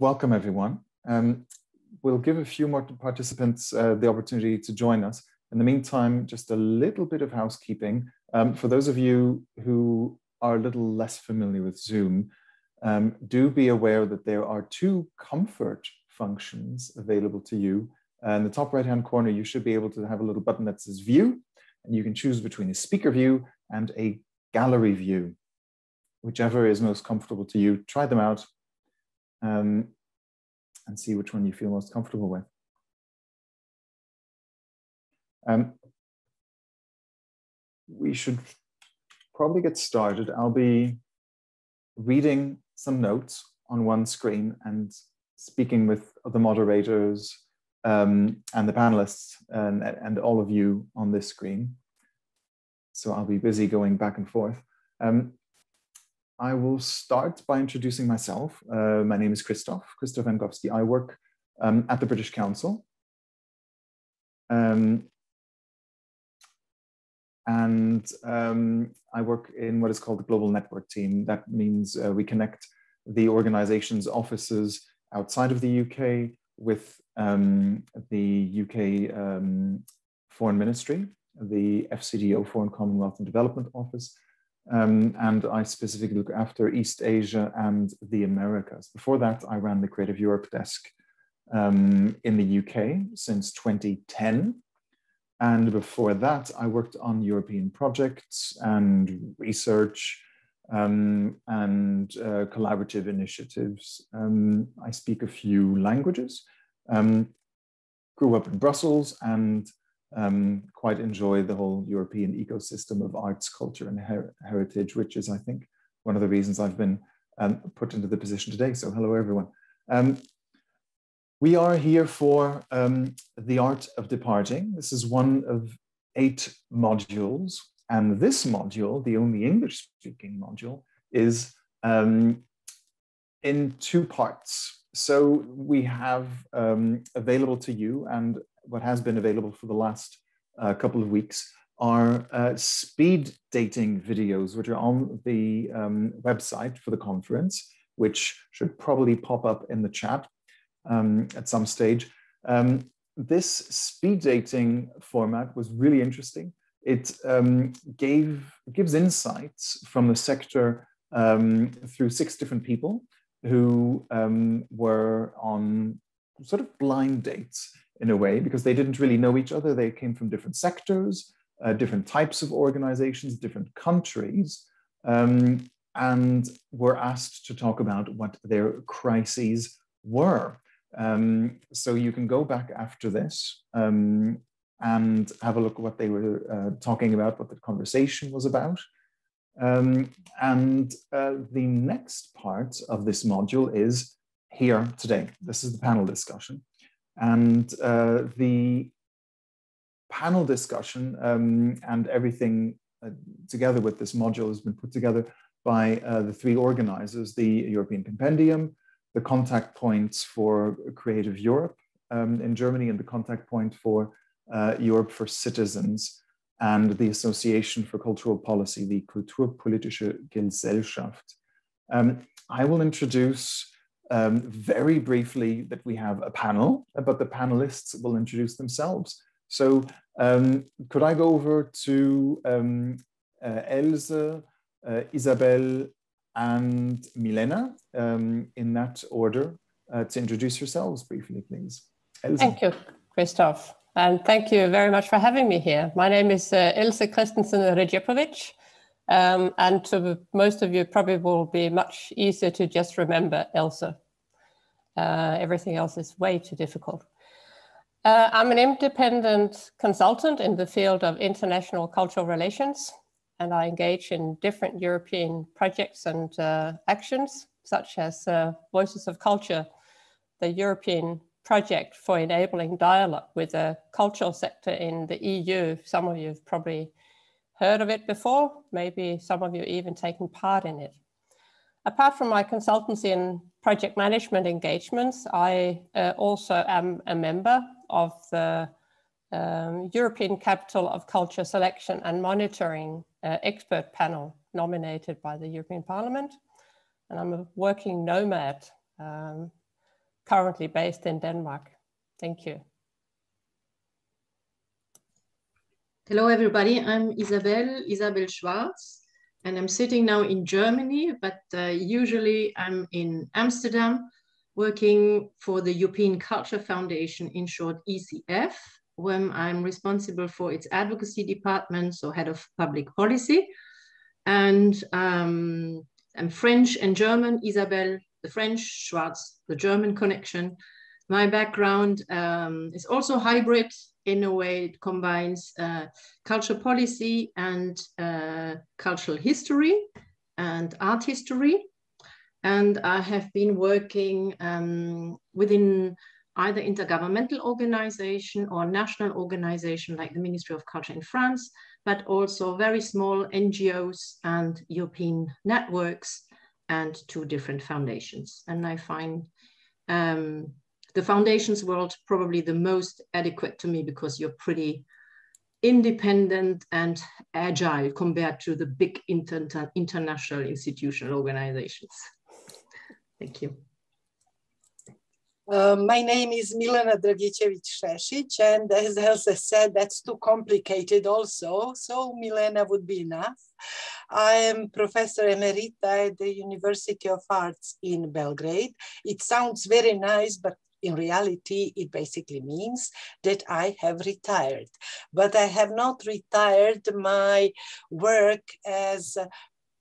welcome everyone. Um, we'll give a few more participants uh, the opportunity to join us. In the meantime, just a little bit of housekeeping. Um, for those of you who are a little less familiar with Zoom, um, do be aware that there are two comfort functions available to you. Uh, in the top right-hand corner, you should be able to have a little button that says view, and you can choose between a speaker view and a gallery view, whichever is most comfortable to you. Try them out um, and see which one you feel most comfortable with. Um, we should probably get started. I'll be reading some notes on one screen and speaking with the moderators um, and the panelists and, and all of you on this screen. So I'll be busy going back and forth. Um, I will start by introducing myself. Uh, my name is Christoph, Christoph Jankowski. I work um, at the British Council. Um, and um, I work in what is called the Global Network Team. That means uh, we connect the organization's offices outside of the UK with um, the UK um, Foreign Ministry, the FCDO, Foreign Commonwealth and Development Office, um, and I specifically look after East Asia and the Americas. Before that, I ran the Creative Europe desk um, in the UK since 2010. And before that, I worked on European projects and research um, and uh, collaborative initiatives. Um, I speak a few languages, um, grew up in Brussels, and um, quite enjoy the whole European ecosystem of arts, culture, and her heritage, which is, I think, one of the reasons I've been um, put into the position today. So, hello, everyone. Um, we are here for um, The Art of Departing. This is one of eight modules. And this module, the only English speaking module, is um, in two parts. So we have um, available to you and what has been available for the last uh, couple of weeks are uh, speed dating videos, which are on the um, website for the conference, which should probably pop up in the chat um, at some stage. Um, this speed dating format was really interesting. It um, gave gives insights from the sector um, through six different people who um, were on sort of blind dates in a way because they didn't really know each other. They came from different sectors, uh, different types of organizations, different countries, um, and were asked to talk about what their crises were. Um, so you can go back after this um, and have a look at what they were uh, talking about, what the conversation was about. Um, and uh, the next part of this module is here today. This is the panel discussion. And uh, the panel discussion um, and everything uh, together with this module has been put together by uh, the three organizers, the European Compendium, the contact points for Creative Europe um, in Germany, and the contact point for uh, Europe for Citizens, and the Association for Cultural Policy, the Kulturpolitische Gesellschaft. Um, I will introduce um, very briefly that we have a panel, but the panelists will introduce themselves. So um, could I go over to um, uh, Else, uh, Isabelle, and Milena um, in that order uh, to introduce yourselves briefly, please. Thank you, Christoph. And thank you very much for having me here. My name is uh, Else Christensen Redzepovic. Um, and to most of you, probably will be much easier to just remember Else. Uh, everything else is way too difficult. Uh, I'm an independent consultant in the field of international cultural relations, and I engage in different European projects and uh, actions, such as uh, Voices of Culture, the European project for enabling dialogue with the cultural sector in the EU. Some of you have probably heard of it before, maybe some of you even taken part in it. Apart from my consultancy and project management engagements, I uh, also am a member of the um, European Capital of Culture Selection and Monitoring uh, expert panel nominated by the European Parliament. And I'm a working nomad. Um, currently based in Denmark. Thank you. Hello, everybody. I'm Isabelle, Isabelle Schwarz, and I'm sitting now in Germany, but uh, usually I'm in Amsterdam working for the European Culture Foundation, in short ECF, where I'm responsible for its advocacy department, so head of public policy. And um, I'm French and German, Isabelle, the French, Schwarz, the German connection. My background um, is also hybrid in a way it combines uh, culture policy and uh, cultural history and art history. And I have been working um, within either intergovernmental organization or national organization like the Ministry of Culture in France, but also very small NGOs and European networks and two different foundations. And I find um, the foundations world probably the most adequate to me because you're pretty independent and agile compared to the big inter international institutional organizations. Thank you. Uh, my name is Milena Dragicevic-Šešić, and as Else said, that's too complicated also, so Milena would be enough. I am Professor Emerita at the University of Arts in Belgrade. It sounds very nice, but in reality, it basically means that I have retired. But I have not retired my work as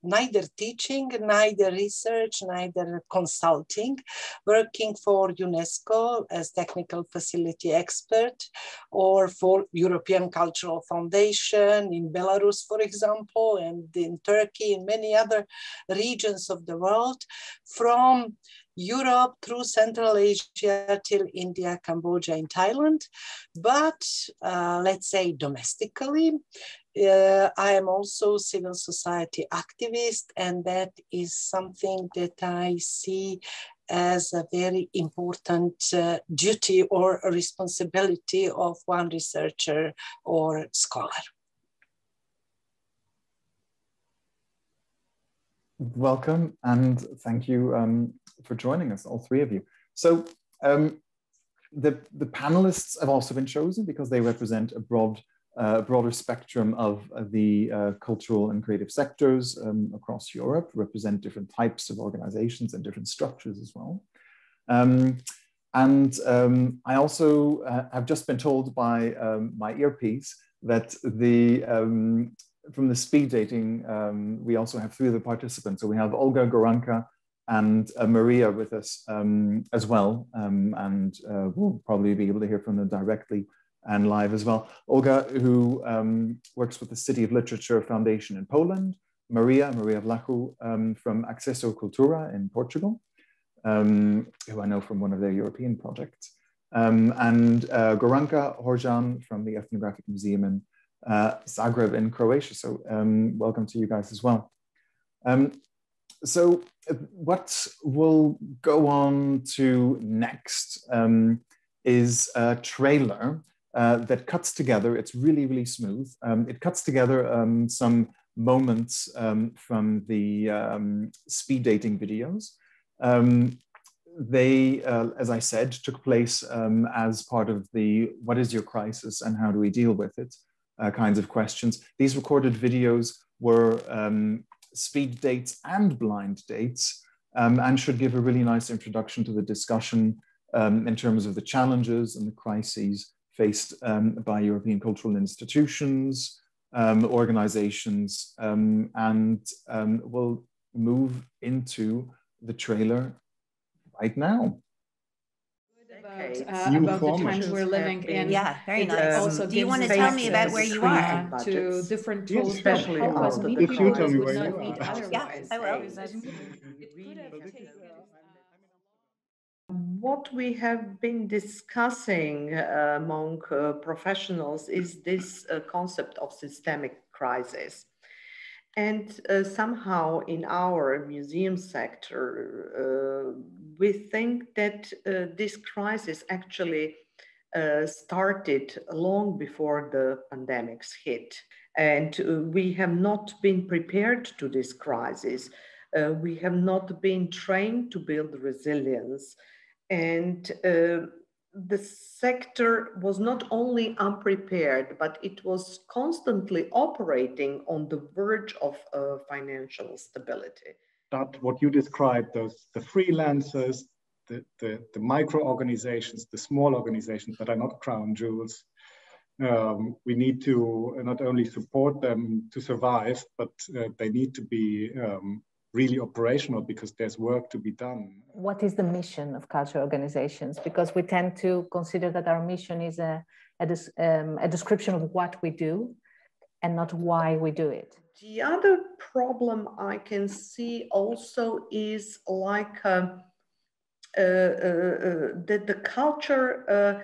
neither teaching, neither research, neither consulting, working for UNESCO as technical facility expert or for European Cultural Foundation in Belarus, for example, and in Turkey and many other regions of the world from Europe through Central Asia till India, Cambodia, and Thailand. But uh, let's say domestically, uh, I am also civil society activist, and that is something that I see as a very important uh, duty or responsibility of one researcher or scholar. Welcome and thank you um, for joining us, all three of you. So um, the, the panelists have also been chosen because they represent a broad, uh, broader spectrum of the uh, cultural and creative sectors um, across Europe, represent different types of organizations and different structures as well. Um, and um, I also uh, have just been told by um, my earpiece that the um, from the speed dating, um, we also have three other participants. So we have Olga Goranka and uh, Maria with us um, as well. Um, and uh, we'll probably be able to hear from them directly and live as well. Olga, who um, works with the City of Literature Foundation in Poland. Maria, Maria Vlachou um, from Acesso Cultura in Portugal, um, who I know from one of their European projects. and uh, Goranka Horjan from the Ethnographic Museum in uh, Zagreb in Croatia. So um, welcome to you guys as well. Um, so what we'll go on to next um, is a trailer uh, that cuts together, it's really, really smooth. Um, it cuts together um, some moments um, from the speed dating videos. they, uh, as I said, took place as part of the what is your crisis and how do we deal with it? Uh, kinds of questions. These recorded videos were um, speed dates and blind dates um, and should give a really nice introduction to the discussion um, in terms of the challenges and the crises faced um, by European cultural institutions, um, organizations, um, and we'll move into the trailer right now about, uh, about the times we're living in. Yeah, very It nice. also Do you want to tell me about where you are? To different Yes, tools that especially help us meet the people future that we would were not meet Yeah, otherwise. I will. What we have been discussing uh, among uh, professionals is this uh, concept of systemic crisis. And uh, somehow in our museum sector, uh, we think that uh, this crisis actually uh, started long before the pandemics hit. And uh, we have not been prepared to this crisis. Uh, we have not been trained to build resilience. And the sector was not only unprepared, but it was constantly operating on the verge of uh, financial stability. That what you described, those the freelancers, the, the, the micro organizations, the small organizations that are not crown jewels, um, we need to not only support them to survive, but uh, they need to be um, really operational because there's work to be done. What is the mission of cultural organizations? Because we tend to consider that our mission is a, a, um, a description of what we do and not why we do it. The other problem I can see also is like uh, uh, uh, uh that the culture uh,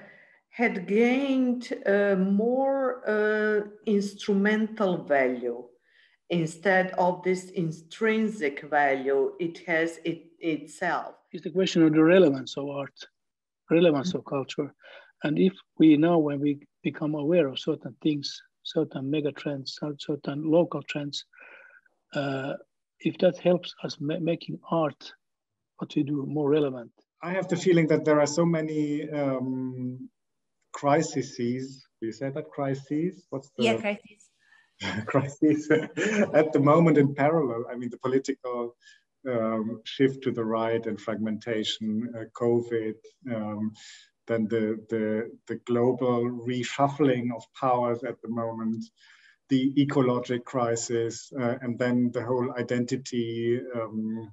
had gained uh, more instrumental value instead of this intrinsic value it has it itself. It's the question of the relevance of art, relevance of culture. And if we know when we become aware of certain things, certain mega trends, certain local trends, uh, if that helps us ma making art, what we do, more relevant. I have the feeling that there are so many um, crises. Do you say that crises? What's the yeah, crises crises at the moment in parallel. I mean, the political um, shift to the right and fragmentation, uh, COVID, um, then the, the, the global reshuffling of powers at the moment, the ecologic crisis, uh, and then the whole identity um,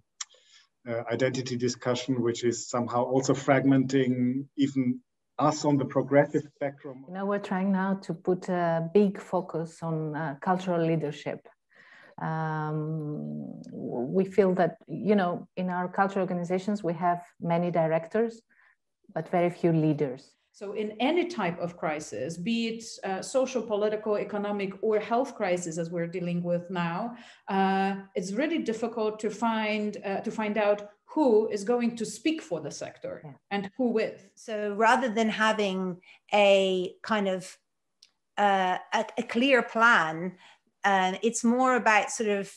uh, identity discussion, which is somehow also fragmenting even us on the progressive spectrum? You know, we're trying now to put a big focus on uh, cultural leadership. Um, we feel that, you know, in our cultural organizations, we have many directors, but very few leaders. So, in any type of crisis, be it uh, social, political, economic, or health crisis, as we're dealing with now, uh, it's really difficult to find uh, to find out who is going to speak for the sector yeah. and who with. So rather than having a kind of uh, a, a, clear plan, uh, it's more about sort of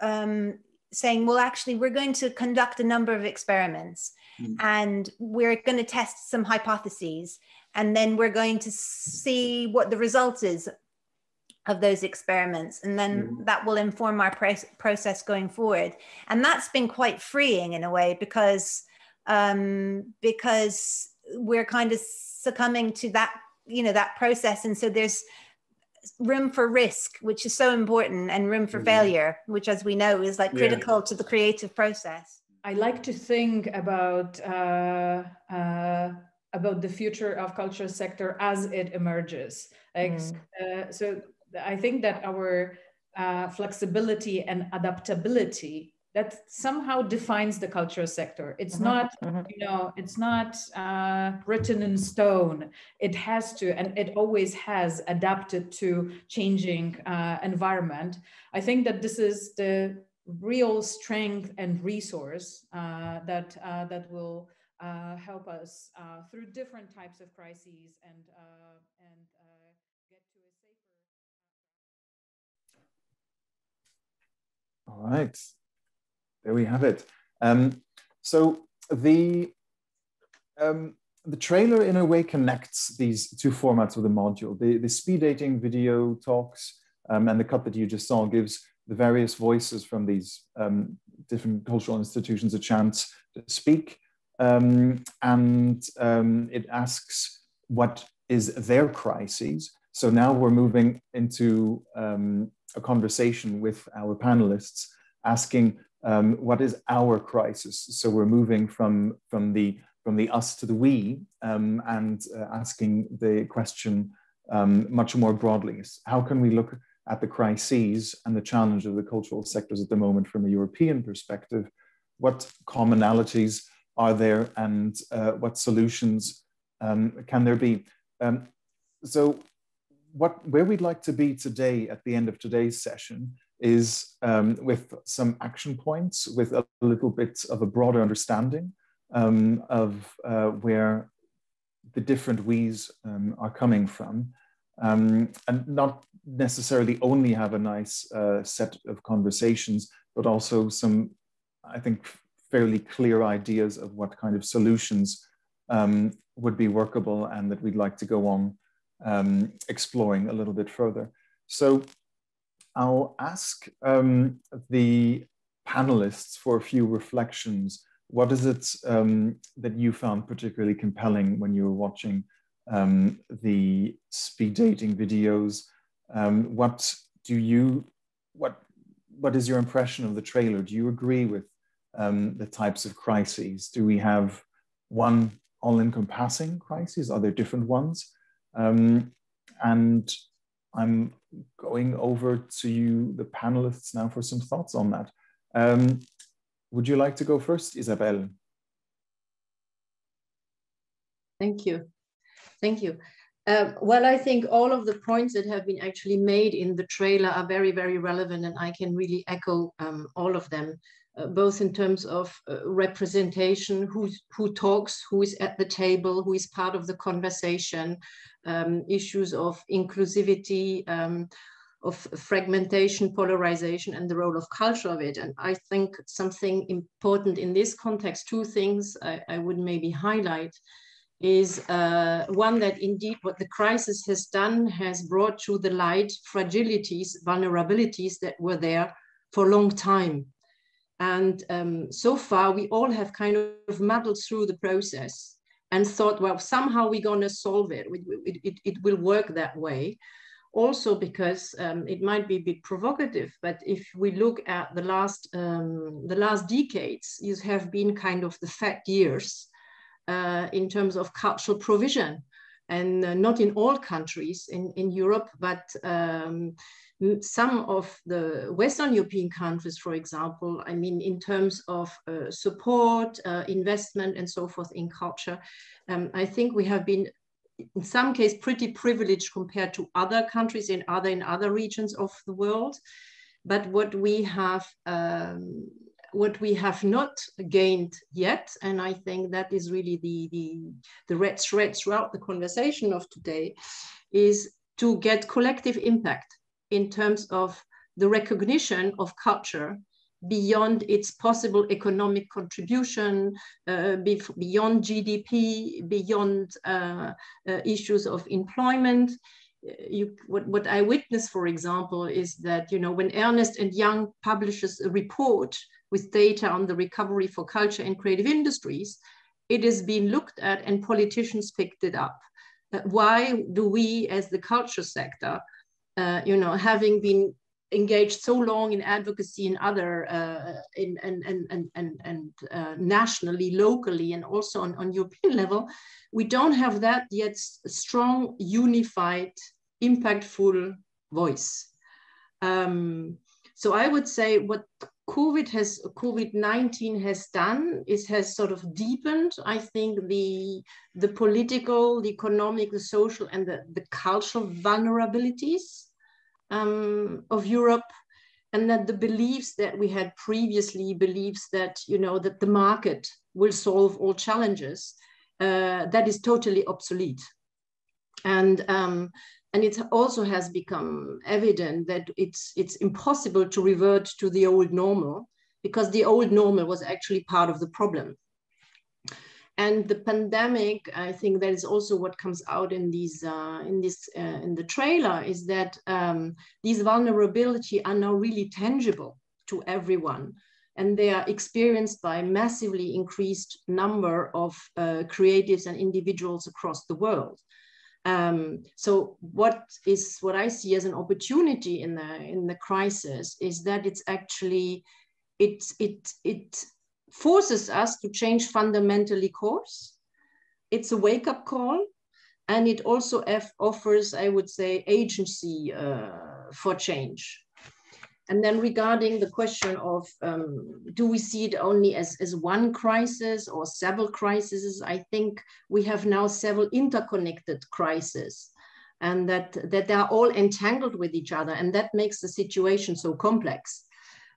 um, saying, well, actually, we're going to conduct a number of experiments mm. and we're going to test some hypotheses. And then we're going to see what the result is of those experiments and then mm. that will inform our process going forward and that's been quite freeing in a way because um, because we're kind of succumbing to that you know that process and so there's room for risk which is so important and room for mm. failure which as we know is like critical yeah. to the creative process i like to think about uh, uh, about the future of cultural sector as it emerges like mm. uh, so I think that our uh, flexibility and adaptability that somehow defines the cultural sector. It's mm-hmm. not, mm-hmm. you know, it's not uh, written in stone. It has to, and it always has adapted to changing uh, environment. I think that this is the real strength and resource uh, that uh, that will uh, help us uh, through different types of crises and All right, there we have it. Um, so the um, the trailer in a way connects these two formats of the module. The, the speed dating video talks um, and the cut that you just saw gives the various voices from these um, different cultural institutions a chance to speak. Um, and um, it asks what is their crises. So now we're moving into um, a conversation with our panelists, asking um, what is our crisis. So we're moving from from the from the us to the we, um, and uh, asking the question um, much more broadly: How can we look at the crises and the challenge of the cultural sectors at the moment from a European perspective? What commonalities are there, and uh, what solutions um, can there be? Um, so what where we'd like to be today at the end of today's session is um, with some action points, with a little bit of a broader understanding um, of uh, where the different we's um, are coming from, um, and not necessarily only have a nice uh, set of conversations, but also some, I think, fairly clear ideas of what kind of solutions um, would be workable and that we'd like to go on um, exploring a little bit further. So I'll ask um, the panelists for a few reflections. What is it um, that you found particularly compelling when you were watching um, the speed dating videos? Um, what do you, what, what is your impression of the trailer? Do you agree with um, the types of crises? Do we have one all-encompassing crisis? Are there different ones? Um, and I'm going over to you, the panelists now for some thoughts on that. Um, would you like to go first, Isabelle? Thank you. Thank you. Um, well, I think all of the points that have been actually made in the trailer are very, very relevant, and I can really echo um, all of them, uh, both in terms of uh, representation, who, who talks, who is at the table, who is part of the conversation, um, issues of inclusivity, um, of fragmentation, polarization, and the role of culture of it. And I think something important in this context, two things I, I would maybe highlight is uh, one that indeed what the crisis has done has brought to the light fragilities, vulnerabilities that were there for a long time. And um, so far, we all have kind of muddled through the process and thought, well, somehow we're going to solve it. It, it. it, will work that way. Also, because um, it might be a bit provocative, but if we look at the last um, the last decades, these have been kind of the fat years uh, in terms of cultural provision, and uh, not in all countries in in Europe, but um, some of the Western European countries, for example, I mean, in terms of uh, support, uh, investment, and so forth in culture, um, I think we have been, in some case, pretty privileged compared to other countries in other in other regions of the world. But what we have, um, what we have not gained yet, and I think that is really the the, the red thread throughout the conversation of today, is to get collective impact in terms of the recognition of culture beyond its possible economic contribution, uh, beyond GDP, beyond uh, uh, issues of employment. Uh, you, what, what I witness, for example, is that you know when Ernst and Young publishes a report with data on the recovery for culture and creative industries, it is being looked at and politicians picked it up. Uh, why do we, as the culture sector, uh, you know, having been engaged so long in advocacy in other, uh, in, and, and, and, and, and uh, nationally, locally, and also on, on European level, we don't have that yet strong, unified, impactful voice. Um, so I would say what COVID has COVID-19 has done is has sort of deepened, I think, the the political, the economic, the social, and the, the cultural vulnerabilities um, of Europe, and that the beliefs that we had previously, beliefs that you know that the market will solve all challenges, uh, that is totally obsolete. And um, and it also has become evident that it's it's impossible to revert to the old normal because the old normal was actually part of the problem. And the pandemic i think that is also what comes out in these uh, in this uh, in the trailer is that um, these vulnerability are now really tangible to everyone. And they are experienced by massively increased number of uh, creatives and individuals across the world um, so what is what I see as an opportunity in the in the crisis is that it's actually it it it forces us to change fundamentally course. It's a wake up call, and it also offers, I would say, agency uh, for change. And then regarding the question of um, do we see it only as, as one crisis or several crises, I think we have now several interconnected crises and that, that they are all entangled with each other. And that makes the situation so complex.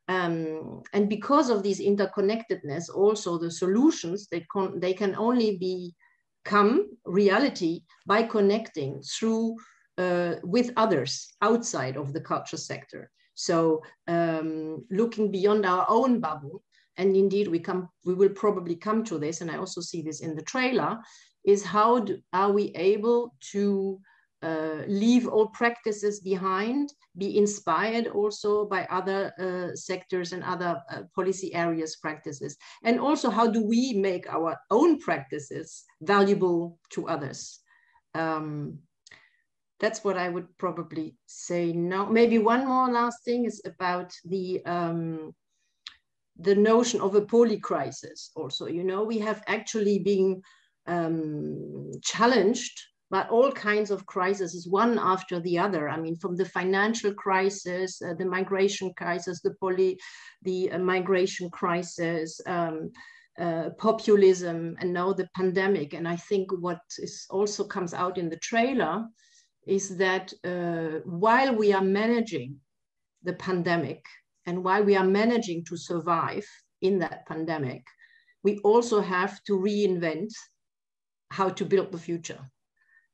Um, and because of this interconnectedness, also the solutions, they, con they can only become reality by connecting through uh, with others outside of the culture sector. So um, looking beyond our own bubble and indeed we come, we will probably come to this, and I also see this in the trailer, is how do, are we able to uh, leave all practices behind, be inspired also by other uh, sectors and other uh, policy areas practices. And also how do we make our own practices valuable to others? Um, that's what I would probably say now. Maybe one more last thing is about the um, the notion of a poly crisis. also. You know, we have actually been um, challenged by all kinds of crises, one after the other. I mean, from the financial crisis, uh, the migration crisis, the poly, the uh, migration crisis, um, uh, populism, and now the pandemic. And I think what is also comes out in the trailer is that uh, while we are managing the pandemic and while we are managing to survive in that pandemic, we also have to reinvent how to build the future.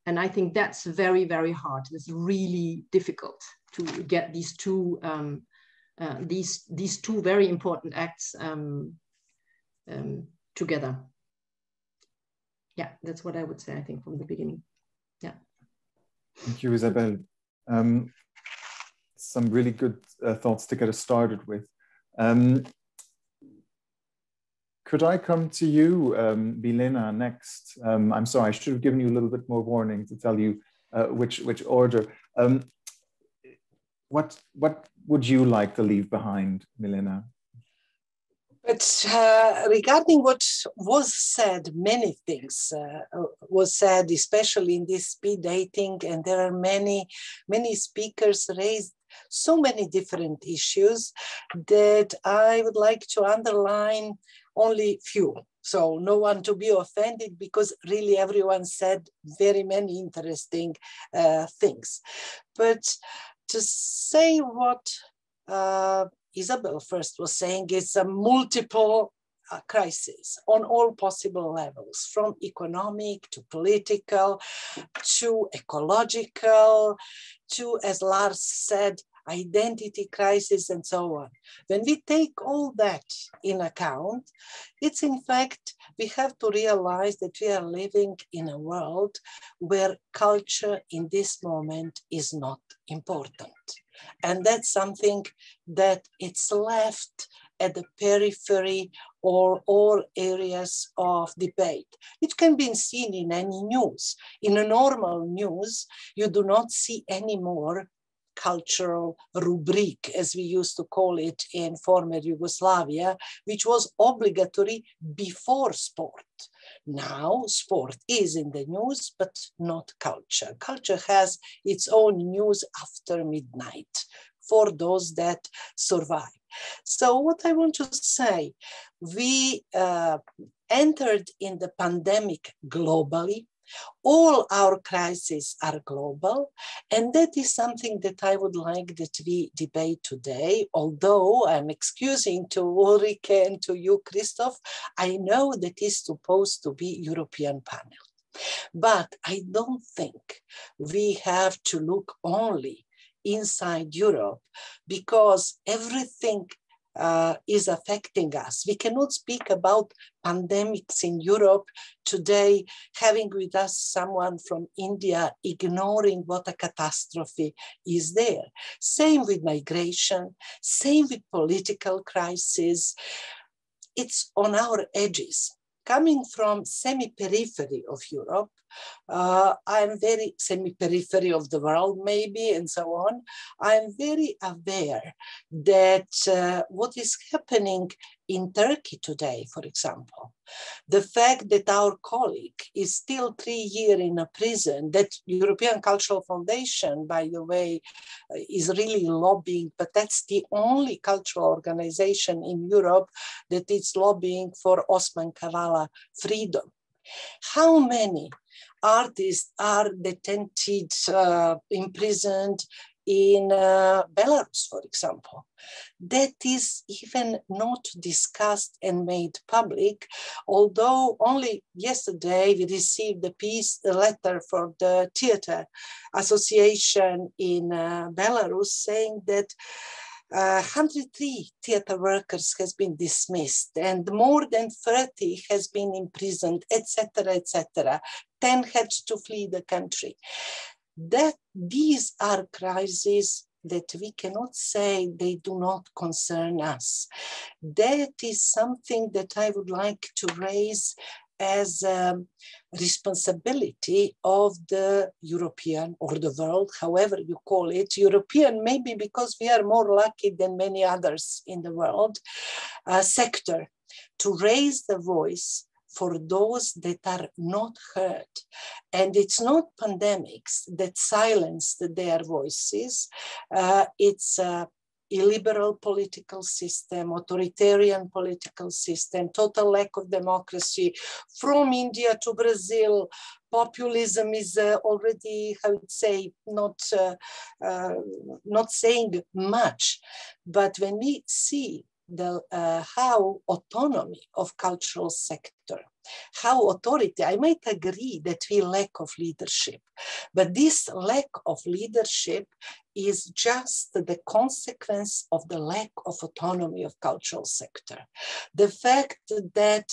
And I think that's very, very hard. It's really difficult to get these two um, uh, these these two very important acts um, um, together. Yeah, that's what I would say. I think from the beginning. Thank you, Isabelle. Um, some really good uh, thoughts to get us started with. Um, could I come to you, um, Milena, next? Um, I'm sorry, I should have given you a little bit more warning to tell you uh, which, which order. Um, what, what would you like to leave behind, Milena? But uh, regarding what was said, many things uh, was said, especially in this speed dating, and there are many, many speakers raised so many different issues that I would like to underline only few. So no one to be offended because really everyone said very many interesting uh, things. But to say what uh, Isabelle first was saying it's a multiple uh, crisis on all possible levels, from economic to political to ecological to, as Lars said, identity crisis, and so on. When we take all that in account, it's in fact, we have to realize that we are living in a world where culture in this moment is not important. And that's something that it's left at the periphery or all areas of debate. It can be seen in any news. In a normal news, you do not see anymore cultural rubric, as we used to call it in former Yugoslavia, which was obligatory before sport. Now, sport is in the news, but not culture. Culture has its own news after midnight for those that survive. So, what I want to say, we uh, entered in the pandemic globally all our crises are global, and that is something that I would like that we debate today. Although I'm excusing to Ulrike and to you, Christoph, I know that is supposed to be European panel. But I don't think we have to look only inside Europe because everything uh, is affecting us. We cannot speak about pandemics in Europe today, having with us someone from India ignoring what a catastrophe is there. Same with migration, same with political crisis. It's on our edges. Coming from semi-periphery of Europe, uh, I'm very semi-periphery of the world, maybe, and so on. I'm very aware that uh, what is happening in Turkey today, for example, the fact that our colleague is still three years in a prison, that European Cultural Foundation, by the way, uh, is really lobbying, but that's the only cultural organization in Europe that is lobbying for Osman Kavala freedom. How many artists are detained, uh, imprisoned in uh, Belarus, for example. That is even not discussed and made public, although only yesterday we received a piece, a letter from the Theatre Association in uh, Belarus saying that uh, 103 theater workers has been dismissed and more than 30 has been imprisoned, etc., etc. 10 had to flee the country. That these are crises that we cannot say they do not concern us. That is something that I would like to raise as a responsibility of the European or the world, however you call it. European, maybe because we are more lucky than many others in the world, uh, sector to raise the voice for those that are not heard. And it's not pandemics that silenced their voices. Uh, it's uh, illiberal political system, authoritarian political system, total lack of democracy from India to Brazil. Populism is uh, already, I would say, not, uh, uh, not saying much. But when we see the, uh, how autonomy of cultural sector, how authority, I might agree that we lack of leadership, but this lack of leadership is just the consequence of the lack of autonomy of cultural sector. The fact that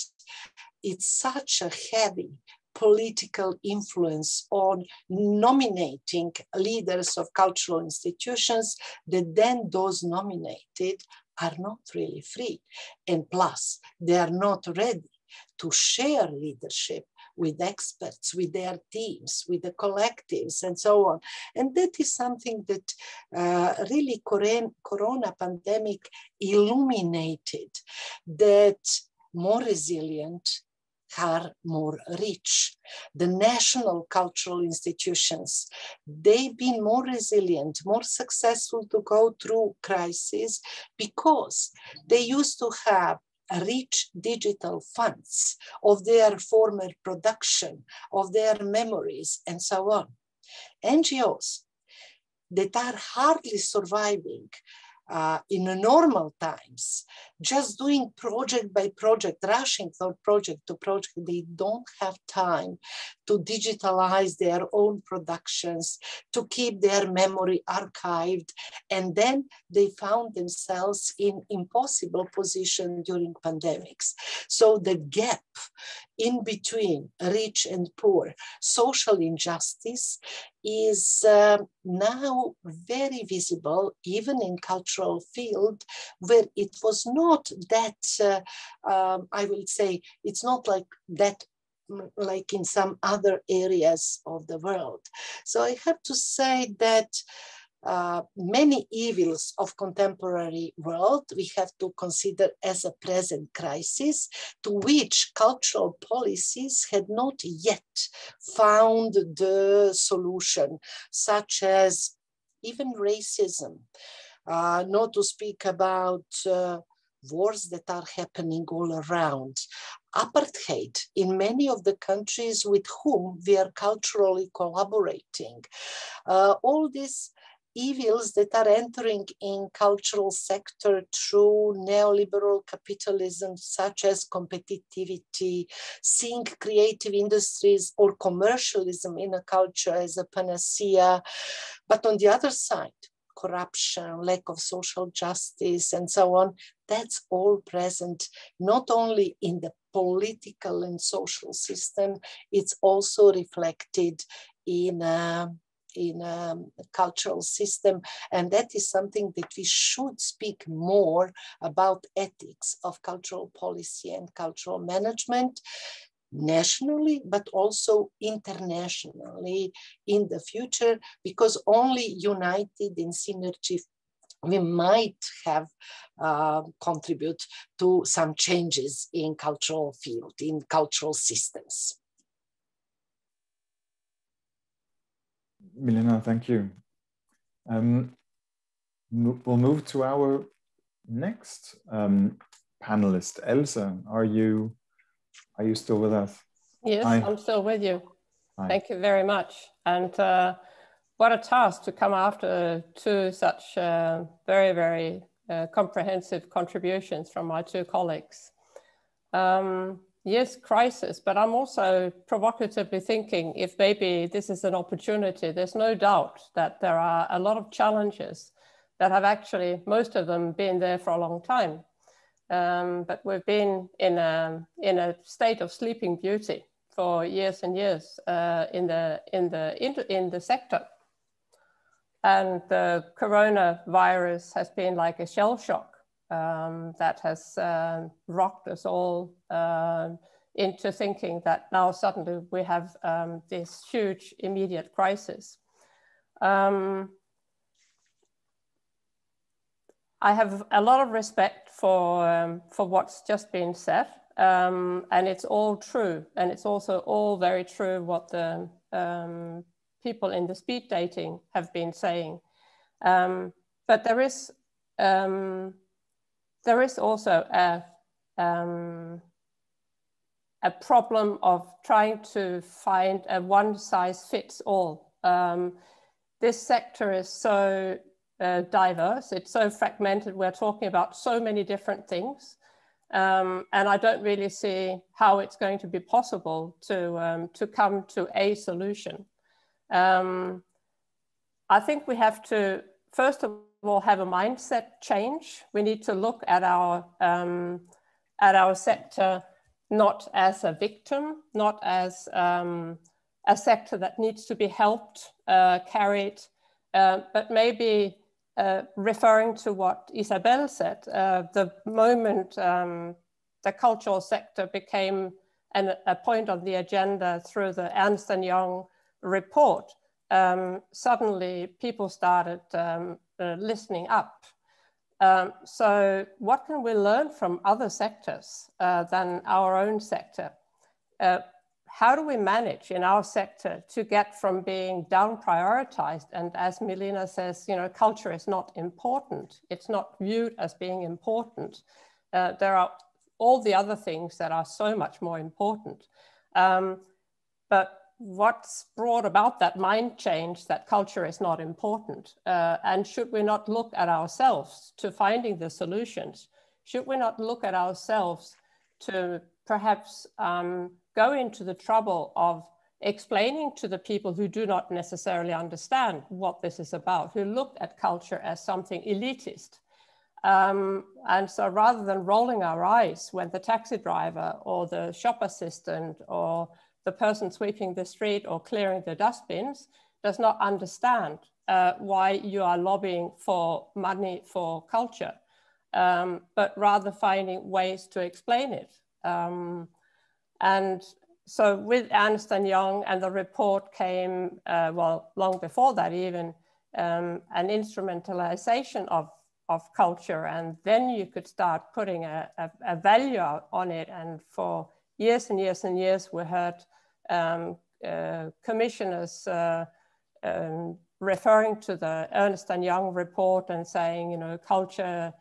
it's such a heavy political influence on nominating leaders of cultural institutions that then those nominated are not really free. And plus, they are not ready to share leadership with experts, with their teams, with the collectives, and so on. And that is something that uh, really corona pandemic illuminated that more resilient are more rich. The national cultural institutions, they've been more resilient, more successful to go through crisis because they used to have rich digital funds of their former production, of their memories, and so on. NGOs that are hardly surviving uh, in normal times, just doing project by project, rushing from project to project, they don't have time to digitalize their own productions, to keep their memory archived. And then they found themselves in impossible position during pandemics. So the gap in between rich and poor, social injustice is uh, now very visible even in cultural field where it was not that uh, um, i will say it's not like that like in some other areas of the world. So i have to say that uh, many evils of contemporary world we have to consider as a present crisis to which cultural policies had not yet found the solution, such as even racism, uh, not to speak about uh, wars that are happening all around, apartheid in many of the countries with whom we are culturally collaborating. Uh, all these evils that are entering in cultural sector through neoliberal capitalism, such as competitivity, seeing creative industries or commercialism in a culture as a panacea. But on the other side, corruption, lack of social justice, and so on, that's all present not only in the political and social system, it's also reflected in uh, in a cultural system. And that is something that we should speak more about ethics of cultural policy and cultural management nationally, but also internationally in the future, because only united in synergy we might have uh, contribute to some changes in cultural field, in cultural systems. Milena, thank you. Um, we'll move to our next um, panelist, Else. Are you are you still with us? Yes, Hi. I'm still with you. Hi. Thank you very much. And uh, what a task to come after two such uh, very, very uh, comprehensive contributions from my two colleagues. Um, yes, crisis, but I'm also provocatively thinking if maybe this is an opportunity, there's no doubt that there are a lot of challenges that have actually, most of them, been there for a long time. Um, but we've been in a, in a state of sleeping beauty for years and years uh, in, the, in, the, in, the sector. And the coronavirus has been like a shell shock um, that has uh, rocked us all uh, into thinking that now suddenly we have um, this huge immediate crisis. Um, I have a lot of respect for, um, for what's just been said, um, and it's all true. And it's also all very true what the um, people in the speed dating have been saying. Um, but there is, um, there is also a, um, a problem of trying to find a one size fits all. this sector is so uh, diverse. It's so fragmented. We're talking about so many different things. Um, and I don't really see how it's going to be possible to, um, to come to a solution. Um, I think we have to, first of all, have a mindset change. We need to look at our, um, at our sector not as a victim, not as um, a sector that needs to be helped, uh, carried, uh, but maybe uh, referring to what Isabelle said, uh, the moment um, the cultural sector became an, a point on the agenda through the Ernst & Young report, um, suddenly people started um, uh, listening up. Um, so what can we learn from other sectors uh, than our own sector? How do we manage in our sector to get from being down prioritized and as Milena says, you know, culture is not important. It's not viewed as being important. Uh, there are all the other things that are so much more important. Um, but what's brought about that mind change that culture is not important? Uh, and should we not look at ourselves to finding the solutions? Should we not look at ourselves to perhaps um, go into the trouble of explaining to the people who do not necessarily understand what this is about, who look at culture as something elitist. Um, and so rather than rolling our eyes when the taxi driver or the shop assistant or the person sweeping the street or clearing the dustbins does not understand uh, why you are lobbying for money for culture, um, but rather finding ways to explain it. Um, and so with Ernst and Young and the report came, uh, well, long before that even, um, an instrumentalization of, of culture. And then you could start putting a, a, a value on it. And for years and years and years, we heard um, uh, commissioners uh, um, referring to the Ernst and Young report and saying, you know, culture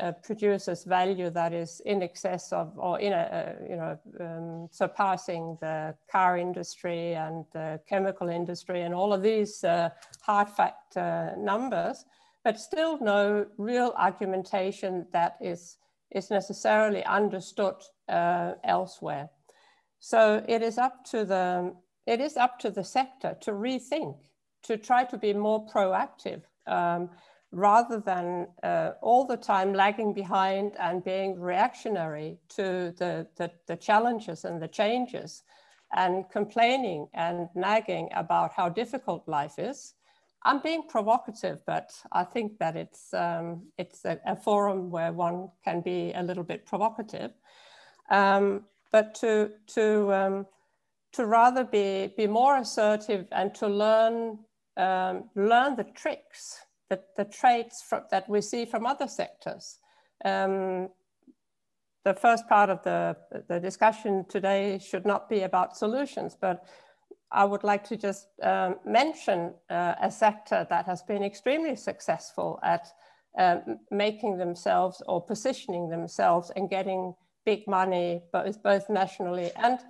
uh, produces value that is in excess of or in a, uh, you know um, surpassing the car industry and the chemical industry and all of these uh, hard fact uh, numbers but still no real argumentation that is is necessarily understood uh, elsewhere. So it is up to the it is up to the sector to rethink to try to be more proactive um, rather than uh, all the time lagging behind and being reactionary to the, the, the, challenges and the changes and complaining and nagging about how difficult life is. I'm being provocative, but I think that it's, um, it's a, a, forum where one can be a little bit provocative. Um, but to, to, um, to rather be, be more assertive and to learn, um, learn the tricks the, the traits that we see from other sectors. Um, the first part of the, the discussion today should not be about solutions, but I would like to just um, mention uh, a sector that has been extremely successful at um, making themselves or positioning themselves and getting big money, both, both nationally and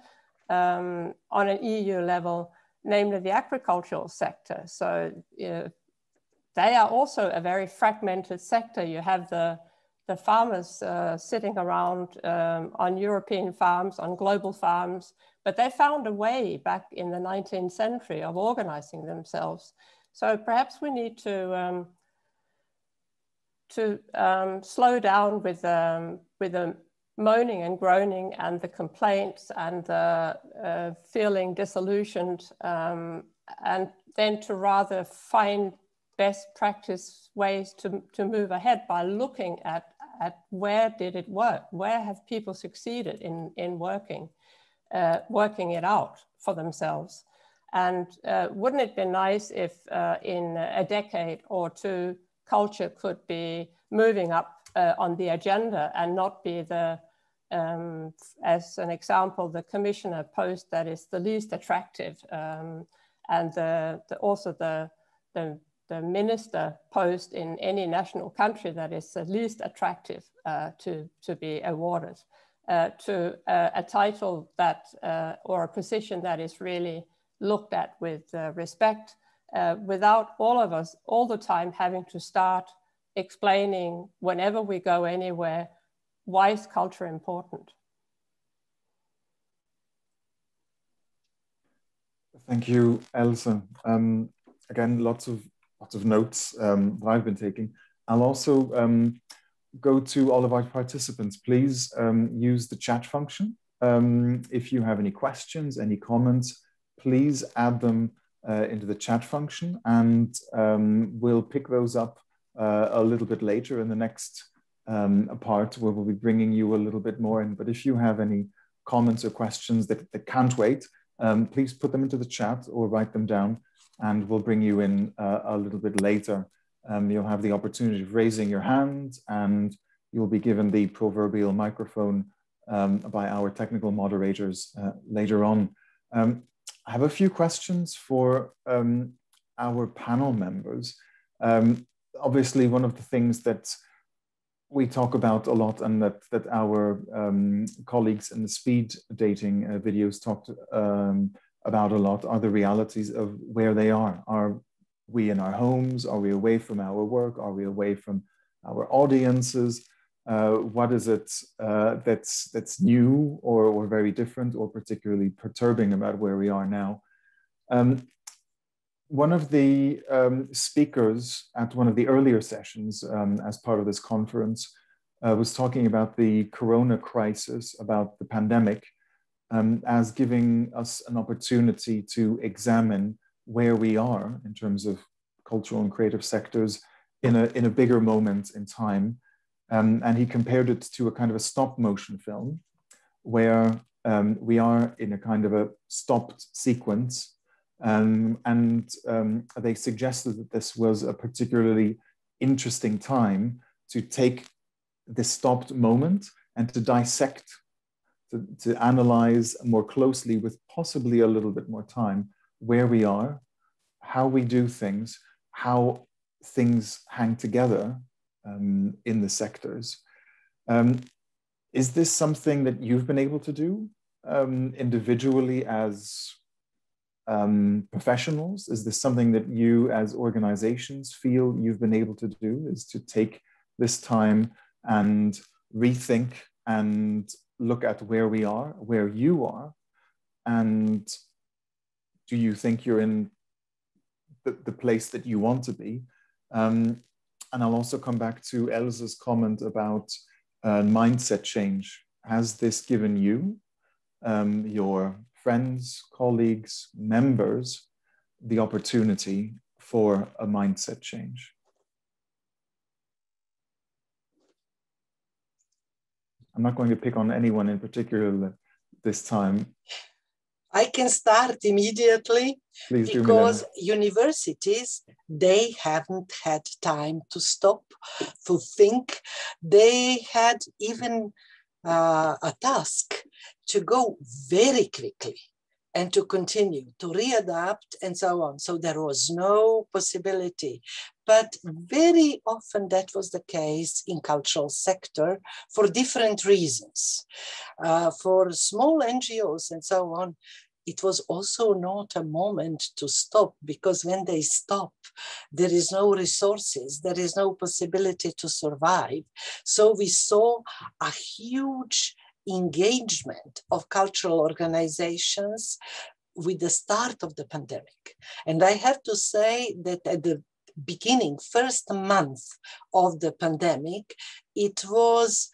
um, on an EU level, namely the agricultural sector. So uh, they are also a very fragmented sector. You have the, the farmers uh, sitting around um, on European farms, on global farms, but they found a way back in the 19th century of organizing themselves. So perhaps we need to, um, to um, slow down with, um, with the moaning and groaning and the complaints and the uh, feeling disillusioned um, and then to rather find best practice ways to, to move ahead by looking at, at where did it work? Where have people succeeded in, in working, uh, working it out for themselves? And uh, wouldn't it be nice if uh, in a decade or two, culture could be moving up uh, on the agenda and not be the, um, as an example, the commissioner post that is the least attractive um, and the, the, also the, the, the, minister post in any national country that is the least attractive uh, to, to be awarded uh, to uh, a title that uh, or a position that is really looked at with uh, respect without all of us all the time having to start explaining whenever we go anywhere why is culture important Thank you, Else. Um, again, lots of lots of notes um, that I've been taking. I'll also um, go to all of our participants. Please um, use the chat function. Um, if you have any questions, any comments, please add them uh, into the chat function and um, we'll pick those up uh, a little bit later in the next part where we'll be bringing you a little bit more in. But if you have any comments or questions that, that can't wait, please put them into the chat or write them down and we'll bring you in uh, a little bit later. Um, you'll have the opportunity of raising your hand and you'll be given the proverbial microphone um, by our technical moderators uh, later on. Um, I have a few questions for um, our panel members. Um, obviously, one of the things that we talk about a lot and that, that our um, colleagues in the speed dating uh, videos talked about a lot are the realities of where they are. Are we in our homes? Are we away from our work? Are we away from our audiences? Uh, what is it uh, that's, that's new or, or very different or particularly perturbing about where we are now? Um, one of the um, speakers at one of the earlier sessions um, as part of this conference uh, was talking about the corona crisis, about the pandemic, um, as giving us an opportunity to examine where we are in terms of cultural and creative sectors in a, in a bigger moment in time. Um, and he compared it to a kind of a stop motion film where um, we are in a kind of a stopped sequence um, and um, they suggested that this was a particularly interesting time to take this stopped moment and to dissect, to, to analyze more closely with possibly a little bit more time where we are, how we do things, how things hang together um, in the sectors. Um, is this something that you've been able to do um, individually as um, professionals? Is this something that you as organizations feel you've been able to do is to take this time and rethink and look at where we are, where you are, and do you think you're in the, the place that you want to be? Um, and I'll also come back to Else's comment about uh, mindset change. Has this given you, um, your friends, colleagues, members the opportunity for a mindset change. I'm not going to pick on anyone in particular this time. I can start immediately Please because universities they haven't had time to stop to think. They had even uh, a task to go very quickly and to continue to readapt and so on. So there was no possibility. But very often that was the case in cultural sector for different reasons. Uh, for small NGOs and so on, it was also not a moment to stop because when they stop, there is no resources, there is no possibility to survive. So we saw a huge engagement of cultural organizations with the start of the pandemic. And I have to say that at the beginning, first month of the pandemic, it was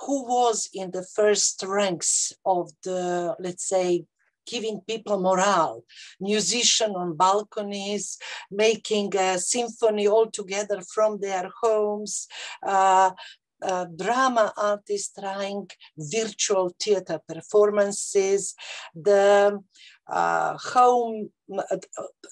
who was in the first ranks of the, let's say, giving people morale, musician on balconies, making a symphony all together from their homes, uh, uh, drama artists trying virtual theater performances, the uh, home uh,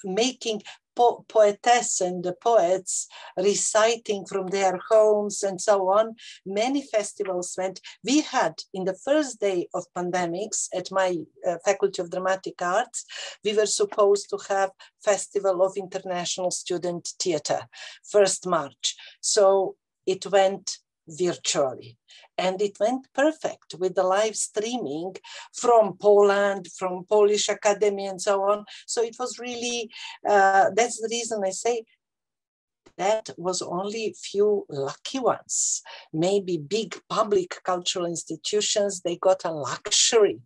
making po poetess and the poets reciting from their homes and so on. Many festivals went. We had in the first day of pandemics at my uh, Faculty of Dramatic Arts, we were supposed to have Festival of International Student Theatre, 1st March. So it went virtually. And it went perfect with the live streaming from Poland, from Polish Academy and so on. So it was really, uh, that's the reason I say that was only few lucky ones. Maybe big public cultural institutions, they got a luxury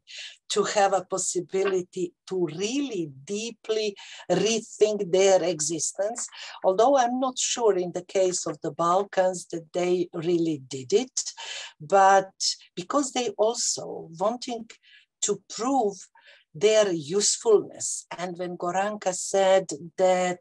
to have a possibility to really deeply rethink their existence. Although I'm not sure in the case of the Balkans that they really did it, but because they also wanting to prove their usefulness. And when Goranka said that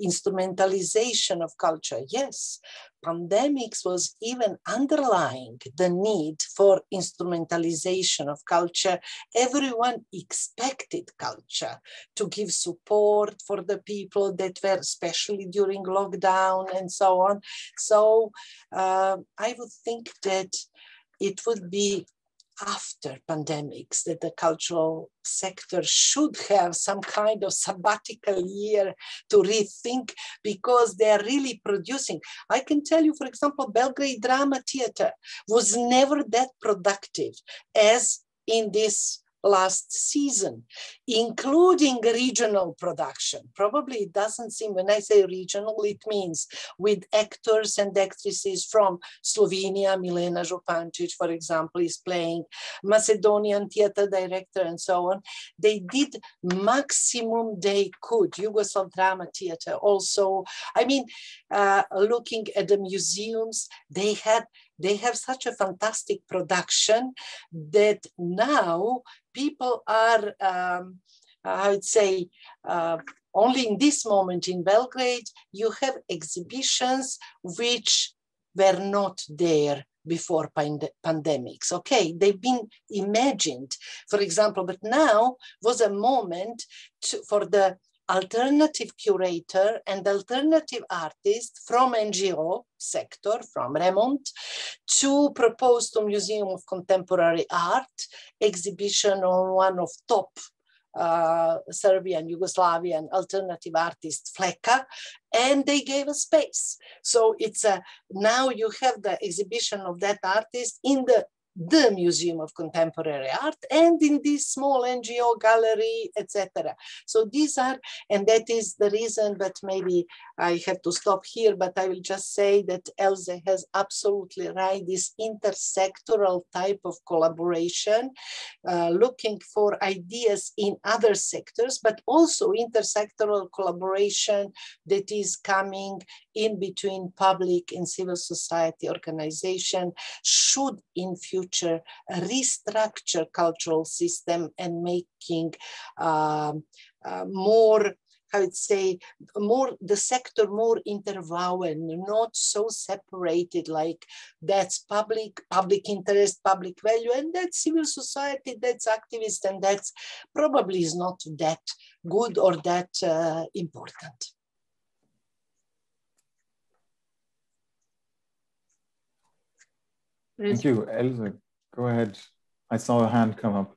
instrumentalization of culture, yes, pandemics was even underlying the need for instrumentalization of culture. Everyone expected culture to give support for the people that were, especially during lockdown and so on. So uh, I would think that it would be after pandemics that the cultural sector should have some kind of sabbatical year to rethink because they are really producing. I can tell you, for example, Belgrade Drama Theatre was never that productive as in this last season, including regional production. Probably it doesn't seem, when I say regional, it means with actors and actresses from Slovenia, Milena Župančić, for example, is playing, Macedonian theater director and so on. They did maximum they could. Yugoslav Drama Theater also. I mean, uh, looking at the museums, they had they have such a fantastic production that now people are, um, I would say, uh, only in this moment in Belgrade, you have exhibitions which were not there before pand pandemics. Okay, they've been imagined, for example, but now was a moment to, for the alternative curator and alternative artist from NGO sector, from Remont, to propose to Museum of Contemporary Art exhibition on one of top uh, Serbian, Yugoslavian alternative artist Fleka, and they gave a space. So it's a, now you have the exhibition of that artist in the the Museum of Contemporary Art and in this small NGO gallery, etc. So these are, and that is the reason, but maybe I have to stop here, but I will just say that Else has absolutely right, this intersectoral type of collaboration, uh, looking for ideas in other sectors, but also intersectoral collaboration that is coming in between public and civil society organization should in future restructure cultural system and making uh, uh, more I would say more the sector more interwoven, not so separated like that's public, public interest, public value, and that's civil society, that's activist, and that's probably is not that good or that uh, important. Thank you, Else. Go ahead. I saw a hand come up.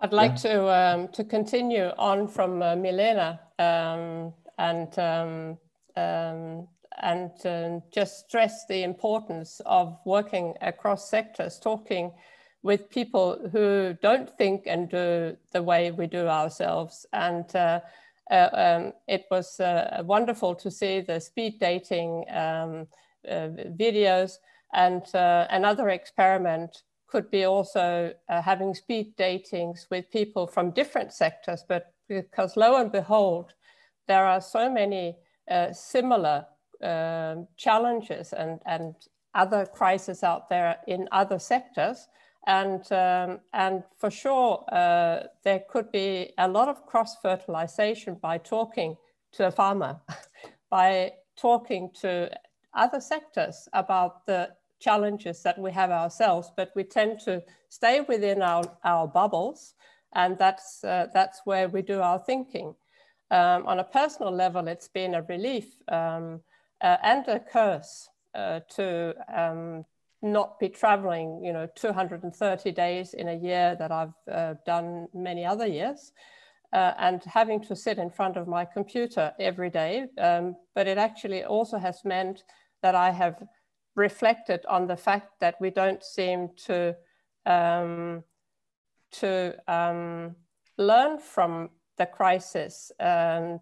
I'd like yeah. to um, to continue on from uh, Milena um, and um, um and uh, just stress the importance of working across sectors, talking with people who don't think and do the way we do ourselves. And uh, uh, um, it was uh, wonderful to see the speed dating um, uh, videos and uh, another experiment could be also uh, having speed datings with people from different sectors, but because lo and behold, there are so many uh, similar um, challenges and, and other crises out there in other sectors. And, um, and for sure, uh, there could be a lot of cross-fertilization by talking to a farmer, by talking to other sectors about the challenges that we have ourselves, but we tend to stay within our, our bubbles, and that's, uh, that's where we do our thinking. Um, on a personal level, it's been a relief um, uh, and a curse uh, to um, not be traveling, you know, 230 days in a year that I've uh, done many other years. Uh, and having to sit in front of my computer every day. Um, but it actually also has meant that I have reflected on the fact that we don't seem to um, to um, learn from the crisis. Um,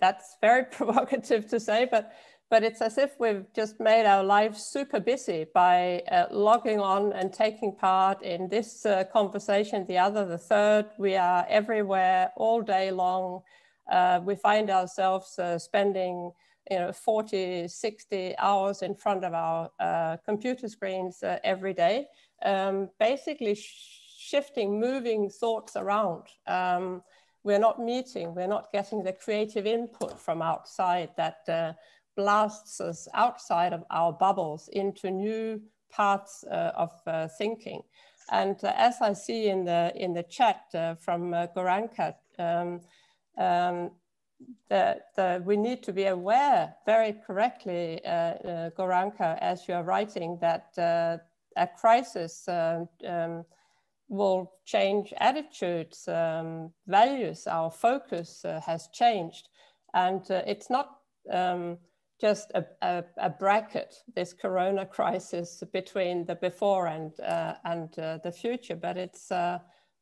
that's very provocative to say, but but it's as if we've just made our lives super busy by uh, logging on and taking part in this uh, conversation, the other, the third. We are everywhere all day long. Uh, we find ourselves uh, spending you know, 40, 60 hours in front of our uh, computer screens uh, every day, um, basically shifting, moving thoughts around. Um, we're not meeting, we're not getting the creative input from outside that uh, blasts us outside of our bubbles into new paths uh, of uh, thinking. And uh, as I see in the, in the chat from Goranka, um, um, the, the, we need to be aware very correctly, uh, uh, Goranka, as you're writing, that uh, a crisis um, um, will change attitudes, um, values, our focus uh, has changed. And uh, it's not um, just a, a, a, bracket, this corona crisis between the before and, uh, and the future, but it's,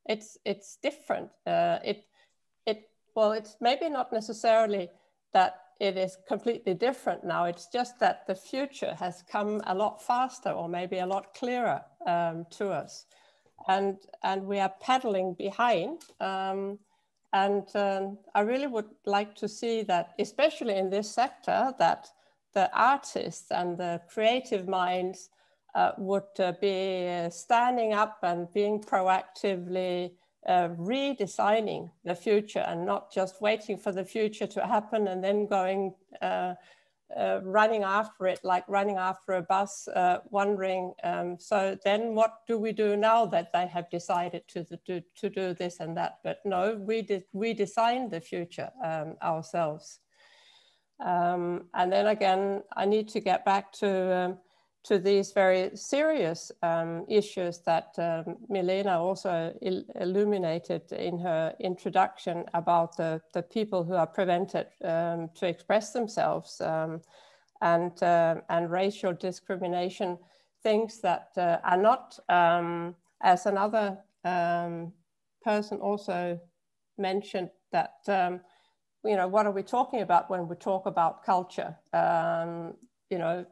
it's, it's different. it, well, it's maybe not necessarily that it is completely different now. It's just that the future has come a lot faster or maybe a lot clearer um, to us. And, and we are paddling behind. Um, and um, I really would like to see that, especially in this sector, that the artists and the creative minds uh, would uh, be standing up and being proactively uh, redesigning the future and not just waiting for the future to happen and then going uh, uh, running after it like running after a bus uh, wondering um, so then what do we do now that they have decided to, to, to do this and that? But no we did we designed the future um, ourselves. Um, and then again i need to get back to um, to these very serious um, issues that um, Milena also il illuminated in her introduction about the, the people who are prevented um, to express themselves um, and, uh, and racial discrimination, things that uh, are not, um, as another um, person also mentioned, that you know, what are we talking about when we talk about culture? Um, you know,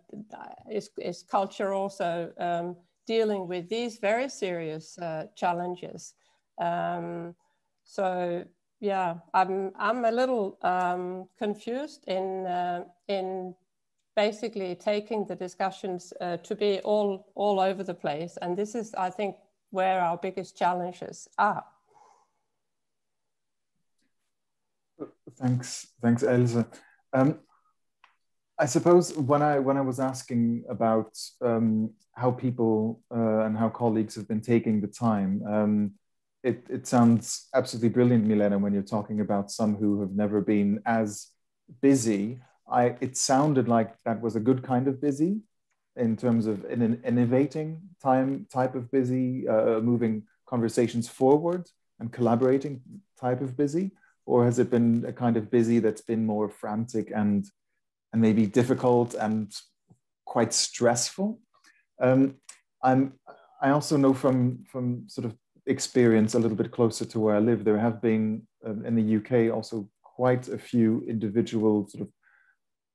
is, is culture also um, dealing with these very serious uh, challenges? Um, so yeah, I'm I'm a little um, confused in uh, in basically taking the discussions uh, to be all all over the place, and this is I think where our biggest challenges are. Thanks, thanks, Else. Um, I suppose when I when I was asking about um, how people uh, and how colleagues have been taking the time, um, it it sounds absolutely brilliant, Milena, when you're talking about some who have never been as busy. I it sounded like that was a good kind of busy, in terms of in an innovating time type of busy, uh, moving conversations forward and collaborating type of busy, or has it been a kind of busy that's been more frantic and and maybe difficult and quite stressful. Um, I'm, I also know from, from sort of experience a little bit closer to where I live, there have been um, in the UK also quite a few individual sort of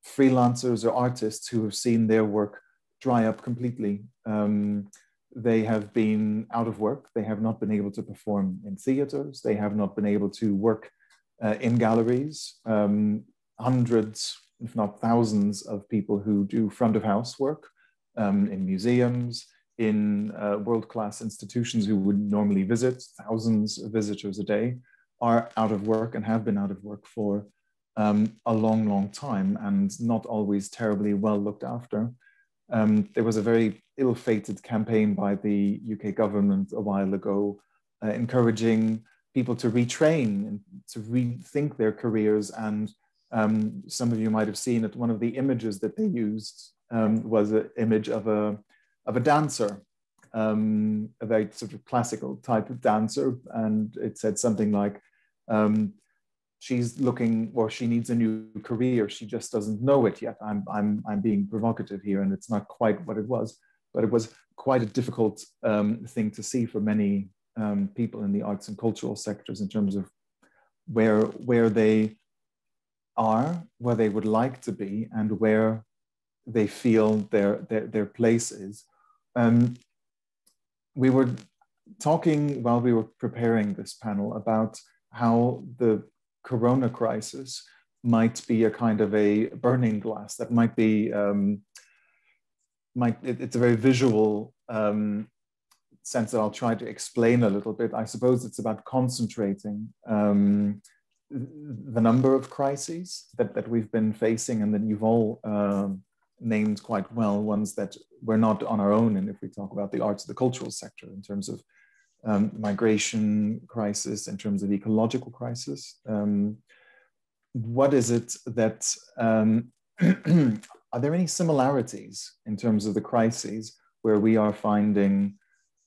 freelancers or artists who have seen their work dry up completely. Um, they have been out of work. They have not been able to perform in theaters. They have not been able to work uh, in galleries. Um, hundreds, if not thousands, of people who do front of house work um, in museums, in uh, world-class institutions who would normally visit, thousands of visitors a day, are out of work and have been out of work for um, a long, long time and not always terribly well looked after. Um, there was a very ill-fated campaign by the UK government a while ago, uh, encouraging people to retrain and to rethink their careers. And um, some of you might have seen that one of the images that they used um, was an image of a of a dancer, um, a very sort of classical type of dancer, and it said something like. Um, she's looking or she needs a new career she just doesn't know it yet i'm i'm i'm being provocative here and it's not quite what it was but it was quite a difficult um, thing to see for many um, people in the arts and cultural sectors in terms of where where they are where they would like to be and where they feel their their, their place is um, we were talking while we were preparing this panel about how the corona crisis might be a kind of a burning glass that might be um, might it, it's a very visual um, sense that I'll try to explain a little bit. I suppose it's about concentrating um, the number of crises that, that we've been facing and that you've all uh, named quite well, ones that we're not on our own. And if we talk about the arts, the cultural sector in terms of um, migration crisis, in terms of ecological crisis. Um, what is it that, um, are there any similarities in terms of the crises where we are finding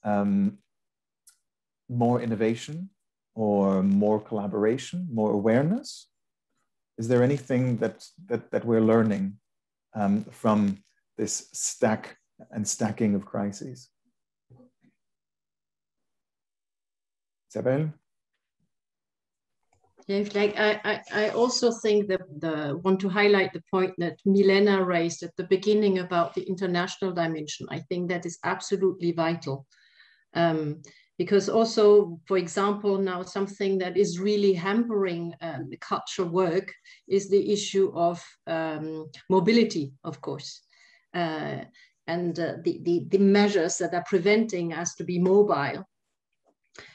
um, more innovation or more collaboration, more awareness? Is there anything that, that, that we're learning um, from this stack and stacking of crises? Isabelle? Yeah, like I, I, I also think that the want to highlight the point that Milena raised at the beginning about the international dimension. I think that is absolutely vital. Um, because also, for example, now something that is really hampering um, the cultural work is the issue of um, mobility, of course, uh, and uh, the, the, the measures that are preventing us to be mobile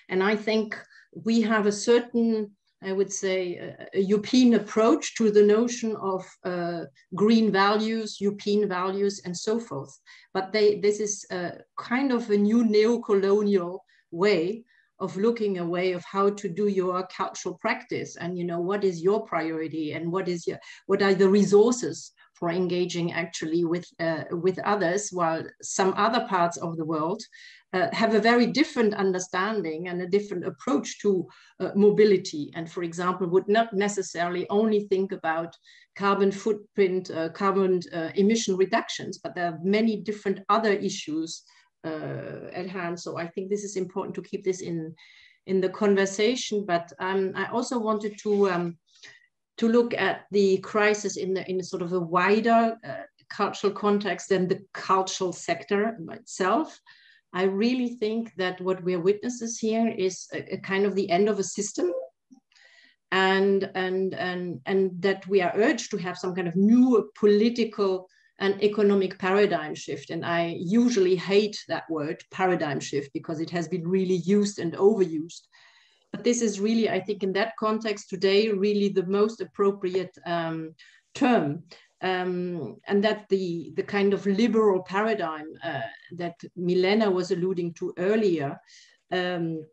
and I think we have a certain, I would say, a, a European approach to the notion of uh, green values, European values, and so forth. But they, this is a kind of a new neo-colonial way of looking a way of how to do your cultural practice and you know what is your priority and what is your what are the resources for engaging actually with uh, with others while some other parts of the world uh, have a very different understanding and a different approach to uh, mobility. And for example, would not necessarily only think about carbon footprint, uh, carbon uh, emission reductions, but there are many different other issues uh, at hand. So I think this is important to keep this in, in the conversation. But um, I also wanted to, um, to look at the crisis in, the, in sort of a wider uh, cultural context than the cultural sector itself. I really think that what we're witnesses here is a, a kind of the end of a system and, and, and, and that we are urged to have some kind of new political and economic paradigm shift. And I usually hate that word paradigm shift because it has been really used and overused. But this is really, I think, in that context today, really the most appropriate um, term um, and that the, the kind of liberal paradigm uh, that Milena was alluding to earlier, um,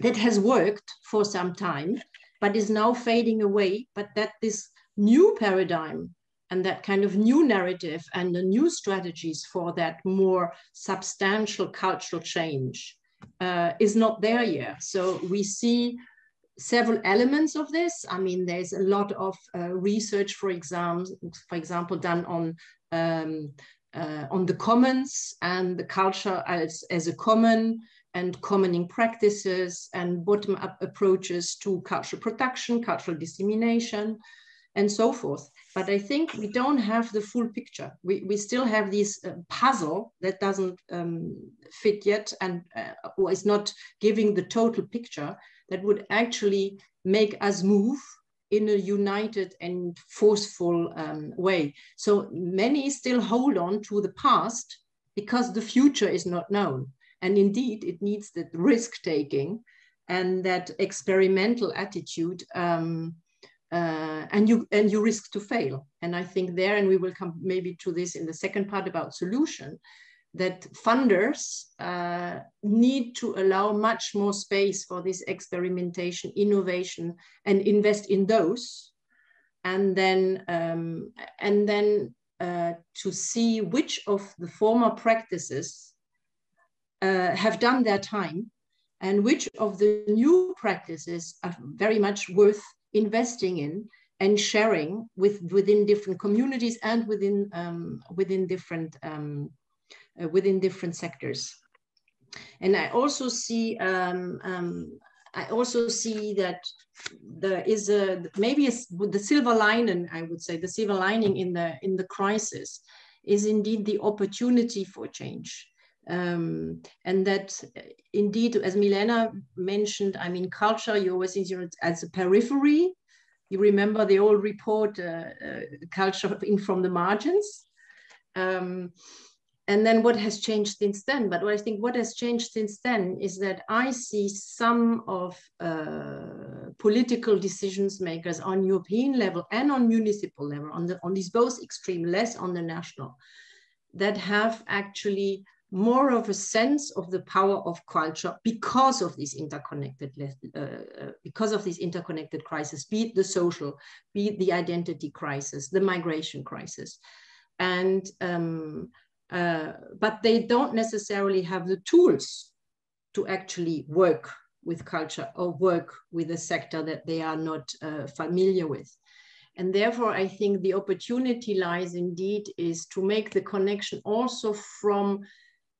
that has worked for some time, but is now fading away, but that this new paradigm and that kind of new narrative and the new strategies for that more substantial cultural change uh, is not there yet. So we see several elements of this. I mean, there's a lot of uh, research, for example, for example, done on um, uh, on the commons and the culture as, as a common and commoning practices and bottom-up approaches to cultural production, cultural dissemination, and so forth. But I think we don't have the full picture. We, we still have this uh, puzzle that doesn't um, fit yet and uh, or is not giving the total picture that would actually make us move in a united and forceful um, way. So many still hold on to the past because the future is not known. And indeed, it needs that risk taking and that experimental attitude. Um, uh, and you and you risk to fail. And I think there, and we will come maybe to this in the second part about solution, that funders uh, need to allow much more space for this experimentation, innovation, and invest in those, and then um, and then uh, to see which of the former practices uh, have done their time, and which of the new practices are very much worth investing in and sharing with within different communities and within um, within different um, uh, within different sectors. And I also see um, um I also see that there is a maybe a, the silver lining I would say the silver lining in the in the crisis is indeed the opportunity for change. Um, and that indeed, as Milena mentioned, I mean, culture, you always see it as a periphery. You remember the old report, uh, uh, culture in from the margins. Um, and then what has changed since then? But I think what has changed since then is that I see some of uh, political decisions makers on European level and on municipal level, on, the, on these both extreme, less on the national, that have actually more of a sense of the power of culture because of these interconnected uh, uh, because of these interconnected crises be it the social be it the identity crisis the migration crisis. And um, uh, but they don't necessarily have the tools to actually work with culture or work with a sector that they are not uh, familiar with. And therefore, I think the opportunity lies indeed is to make the connection also from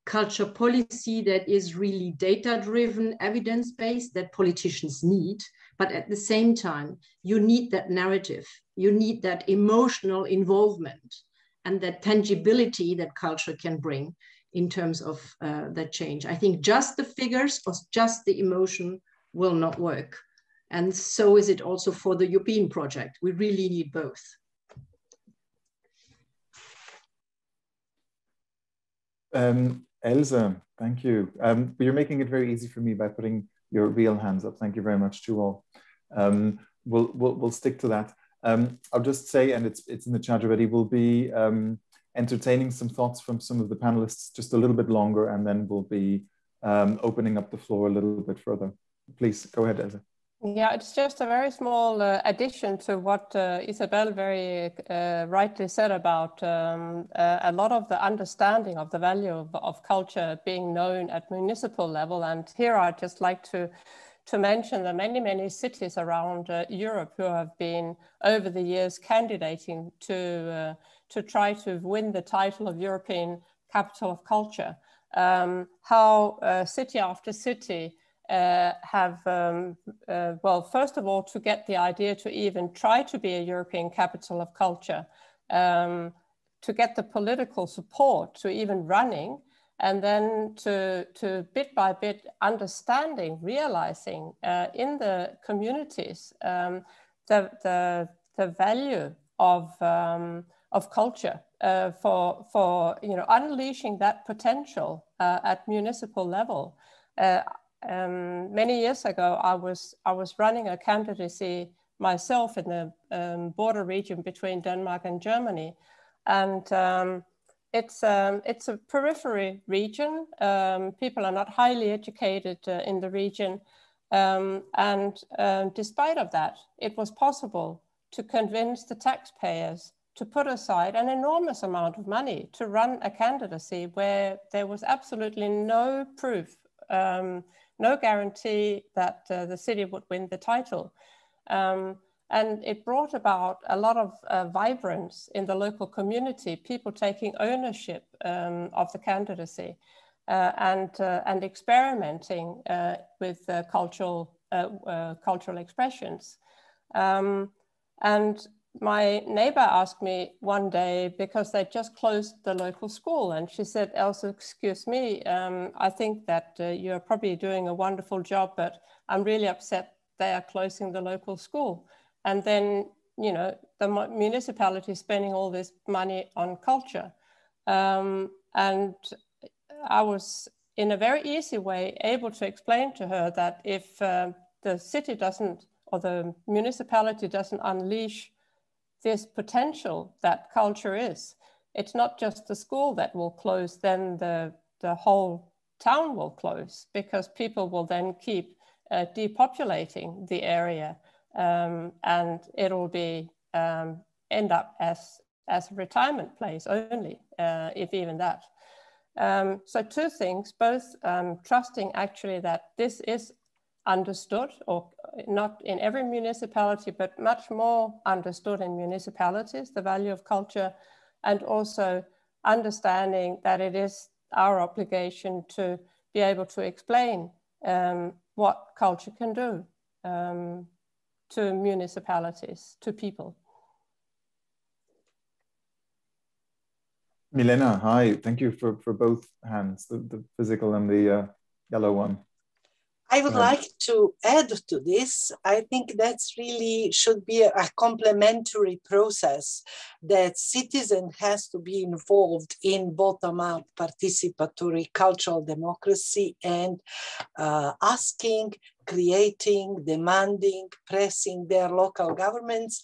culture policy that is really data driven, evidence based that politicians need. But at the same time, you need that narrative, you need that emotional involvement and that tangibility that culture can bring in terms of uh, that change. I think just the figures or just the emotion will not work. And so is it also for the European project. We really need both. Um, Else, thank you. Um, you're making it very easy for me by putting your real hands up. Thank you very much to all. Um, we'll, we'll, we'll stick to that. Um, I'll just say, and it's, it's in the chat already, we'll be um, entertaining some thoughts from some of the panelists just a little bit longer, and then we'll be um, opening up the floor a little bit further. Please go ahead, Else. Yeah, it's just a very small uh, addition to what uh, Isabelle very uh, rightly said about um, uh, a lot of the understanding of the value of, of, culture being known at municipal level. And here I'd just like to, to mention the many, many cities around uh, Europe who have been over the years candidating to, uh, to try to win the title of European Capital of Culture. Um, how city after city uh, have, um, uh, well, first of all, to get the idea to even try to be a European capital of culture, um, to get the political support to even running, and then to, to bit by bit understanding, realizing uh, in the communities um, the, the, the value of, um, of culture uh, for, for you know, unleashing that potential uh, at municipal level. Uh, um, many years ago, I was, I was running a candidacy myself in the um, border region between Denmark and Germany. And um, it's, um, it's a periphery region. Um, people are not highly educated uh, in the region. Um, and despite of that, it was possible to convince the taxpayers to put aside an enormous amount of money to run a candidacy where there was absolutely no proof um, no guarantee that uh, the city would win the title. Um, and it brought about a lot of uh, vibrance in the local community, people taking ownership um, of the candidacy uh, and, uh, and experimenting uh, with uh, cultural, cultural expressions. Um, and my neighbor asked me one day because they just closed the local school and she said elsa excuse me um, i think that uh, you're probably doing a wonderful job but i'm really upset they are closing the local school. And then you know the municipality spending all this money on culture. Um, and i was in a very easy way able to explain to her that if uh, the city doesn't or the municipality doesn't unleash this potential that culture is it's not just the school that will close then the the whole town will close because people will then keep uh, depopulating the area um, and it'll be um, end up as as a retirement place only, uh, if even that. Um, so two things, both um, trusting actually that this is understood or not in every municipality, but much more understood in municipalities, the value of culture, and also understanding that it is our obligation to be able to explain um, what culture can do um, to municipalities, to people. Milena, hi. Thank you for, for both hands, the, the physical and the uh, yellow one. I would like to add to this. I think that's really should be a complementary process that citizen has to be involved in bottom-up participatory cultural democracy and uh, asking creating, demanding, pressing their local governments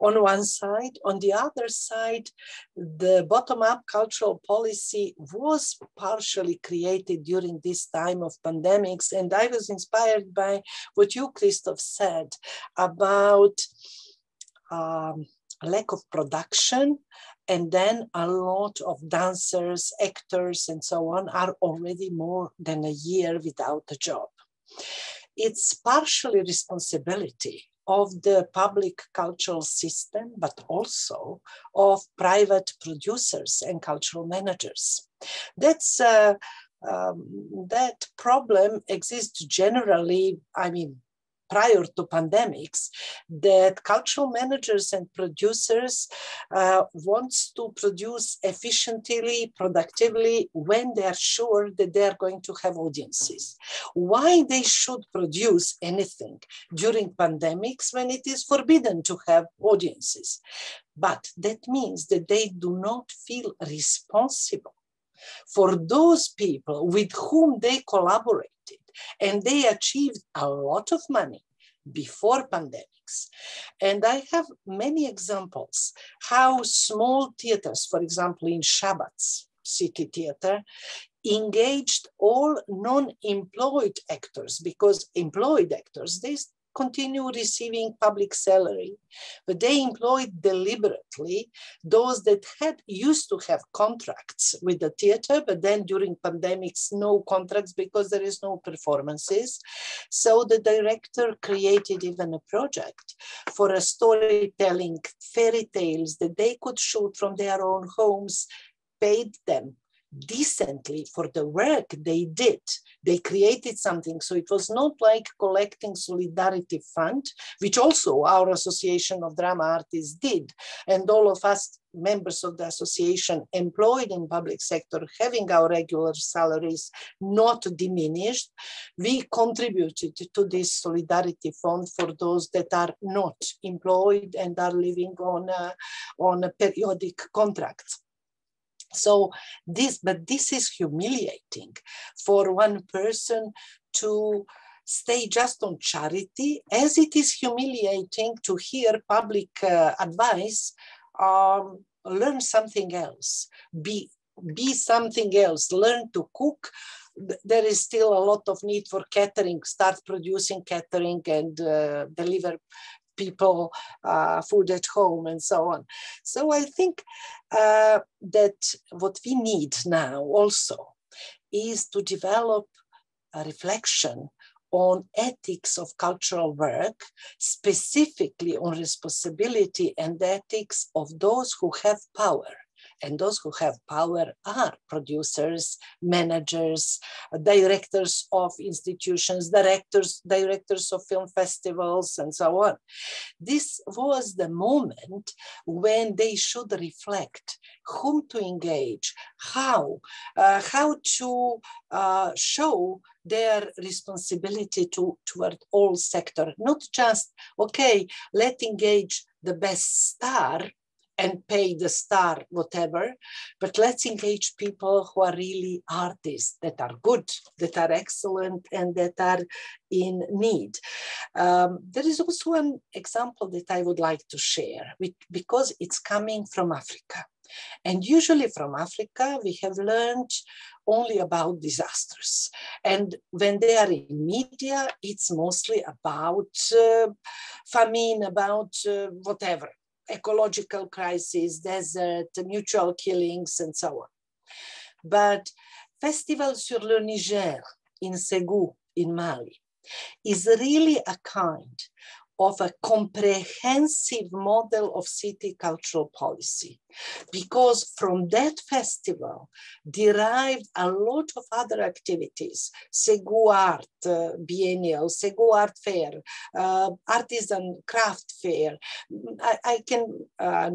on one side. On the other side, the bottom-up cultural policy was partially created during this time of pandemics. And I was inspired by what you, Christoph, said about um, lack of production and then a lot of dancers, actors, and so on are already more than a year without a job it's partially responsibility of the public cultural system, but also of private producers and cultural managers. That's uh, um, that problem exists generally. I mean, prior to pandemics that cultural managers and producers uh, wants to produce efficiently, productively when they are sure that they are going to have audiences. Why they should produce anything during pandemics when it is forbidden to have audiences? But that means that they do not feel responsible for those people with whom they collaborate and they achieved a lot of money before pandemics. And I have many examples how small theaters, for example, in Šabac City Theater, engaged all non-employed actors because employed actors, they continue receiving public salary, but they employed deliberately those that had used to have contracts with the theater, but then during pandemics, no contracts because there is no performances. So the director created even a project for a storytelling fairy tales that they could shoot from their own homes, paid them decently for the work they did. They created something. So it was not like collecting solidarity fund, which also our Association of Drama Artists did. And all of us members of the association employed in public sector having our regular salaries not diminished, we contributed to this solidarity fund for those that are not employed and are living on a, on a periodic contract. So this, but this is humiliating for one person to stay just on charity, as it is humiliating to hear public uh, advice, um, learn something else, be, be something else, learn to cook. There is still a lot of need for catering, start producing catering and uh, deliver people uh, food at home and so on. So I think uh, that what we need now also is to develop a reflection on ethics of cultural work, specifically on responsibility and ethics of those who have power and those who have power are producers, managers, directors of institutions, directors, directors of film festivals, and so on. This was the moment when they should reflect whom to engage, how, uh, how to uh, show their responsibility to, toward all sector, not just, okay, let engage the best star and pay the star whatever, but let's engage people who are really artists, that are good, that are excellent, and that are in need. Um, there is also an example that I would like to share because it's coming from Africa. And usually from Africa, we have learned only about disasters. And when they are in media, it's mostly about uh, famine, about uh, whatever, ecological crisis, desert, mutual killings, and so on. But Festival sur le Niger in Ségou, in Mali, is really a kind of a comprehensive model of city cultural policy. Because from that festival derived a lot of other activities, Ségou Art uh, Biennial, Ségou Art Fair, uh, Artisan Craft Fair. I, I can, uh,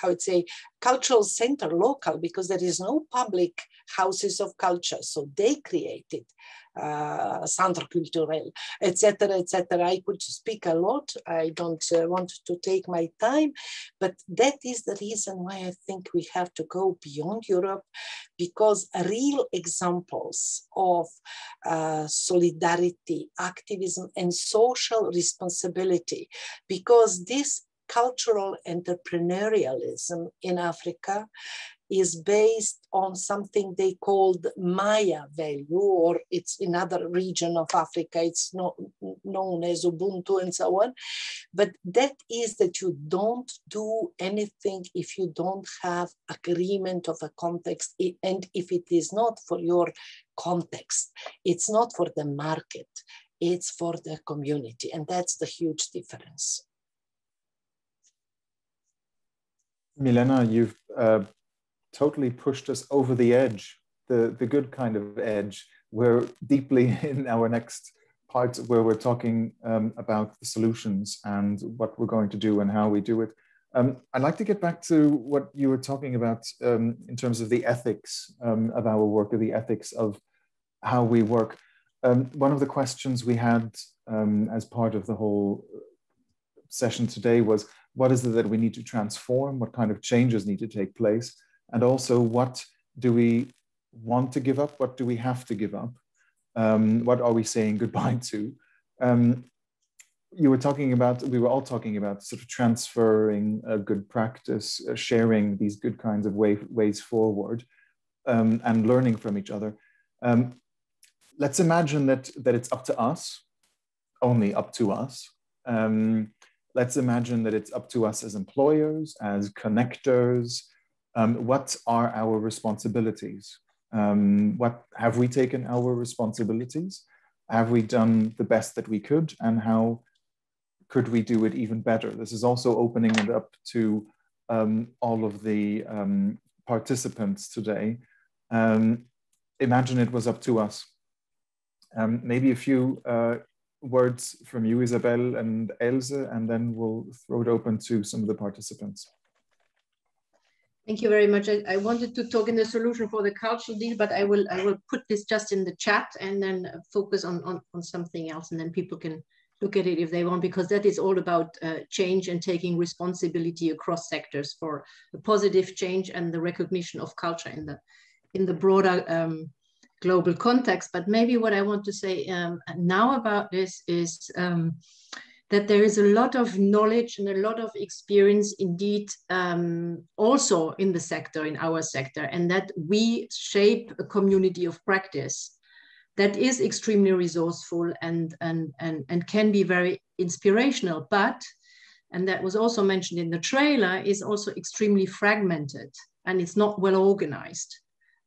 how would say, cultural center local because there is no public houses of culture. So they created uh, centre culturel, etc., etc. I could speak a lot. I don't uh, want to take my time, but that is the reason why I think we have to go beyond Europe, because real examples of uh, solidarity, activism, and social responsibility, because this cultural entrepreneurialism in Africa is based on something they called Maaya value, or it's in other region of Africa, it's not known as Ubuntu and so on. But that is that you don't do anything if you don't have agreement of a context, and if it is not for your context, it's not for the market, it's for the community, and that's the huge difference. Milena, you've uh, totally pushed us over the edge, the, the good kind of edge. We're deeply in our next part where we're talking um, about the solutions and what we're going to do and how we do it. Um, I'd like to get back to what you were talking about um, in terms of the ethics um, of our work, or the ethics of how we work. Um, one of the questions we had um, as part of the whole session today was, what is it that we need to transform? What kind of changes need to take place? And also what do we want to give up? What do we have to give up? Um, what are we saying goodbye to? Um, you were talking about, we were all talking about sort of transferring a good practice, uh, sharing these good kinds of way, ways forward um, and learning from each other. Um, let's imagine that, that it's up to us, only up to us. Um, let's imagine that it's up to us as employers, as connectors, um, what are our responsibilities? Um, what have we taken our responsibilities? Have we done the best that we could? And how could we do it even better? This is also opening it up to um, all of the um, participants today. Um, imagine it was up to us. Um, maybe a few uh, words from you, Isabelle and Else, and then we'll throw it open to some of the participants. Thank you very much. I, I, wanted to talk in the solution for the cultural deal, but I will I will put this just in the chat and then focus on, on, on something else and then people can look at it if they want, because that is all about uh, change and taking responsibility across sectors for a positive change and the recognition of culture in the in the broader um, global context. But maybe what I want to say um, now about this is um, that there is a lot of knowledge and a lot of experience indeed um, also in the sector, in our sector, and that we shape a community of practice that is extremely resourceful and, and, and, and can be very inspirational, but, and that was also mentioned in the trailer, is also extremely fragmented and it's not well organized.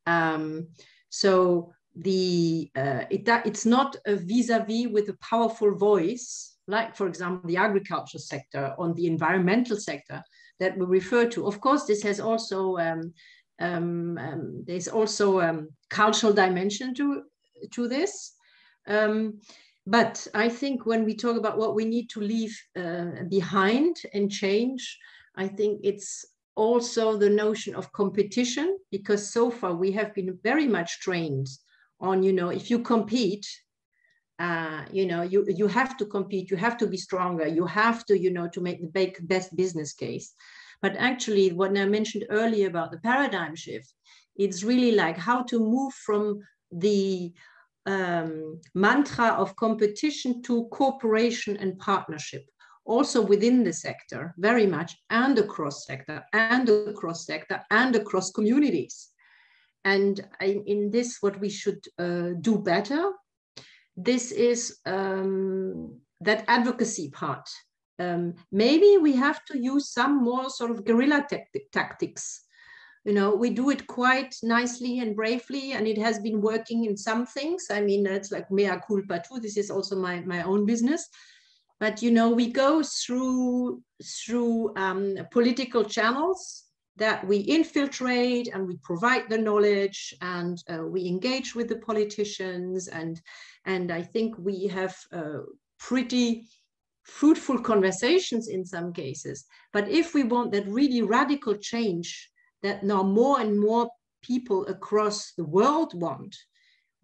Um, so the uh, it, it's not a vis-a-vis -vis with a powerful voice like, for example, the agriculture sector, on the environmental sector that we refer to. Of course, this has also um, Um, um, there's also um, cultural dimension to, to this. Um, but I think when we talk about what we need to leave uh, behind and change, I think it's also the notion of competition, because so far we have been very much trained on, you know, if you compete, uh, you know, you, you have to compete, you have to be stronger, you have to, you know, to make the best business case. But actually, what I mentioned earlier about the paradigm shift, it's really like how to move from the um, mantra of competition to cooperation and partnership also within the sector very much and across sector and across sector and across communities and in this what we should uh, do better this is um, that advocacy part. Um, maybe we have to use some more sort of guerrilla tactics. You know we do it quite nicely and bravely and it has been working in some things. I mean it's like mea culpa too. This is also my, my own business. But you know we go through through um, political channels that we infiltrate and we provide the knowledge and uh, we engage with the politicians and and i think we have uh, pretty fruitful conversations in some cases but if we want that really radical change that now more and more people across the world want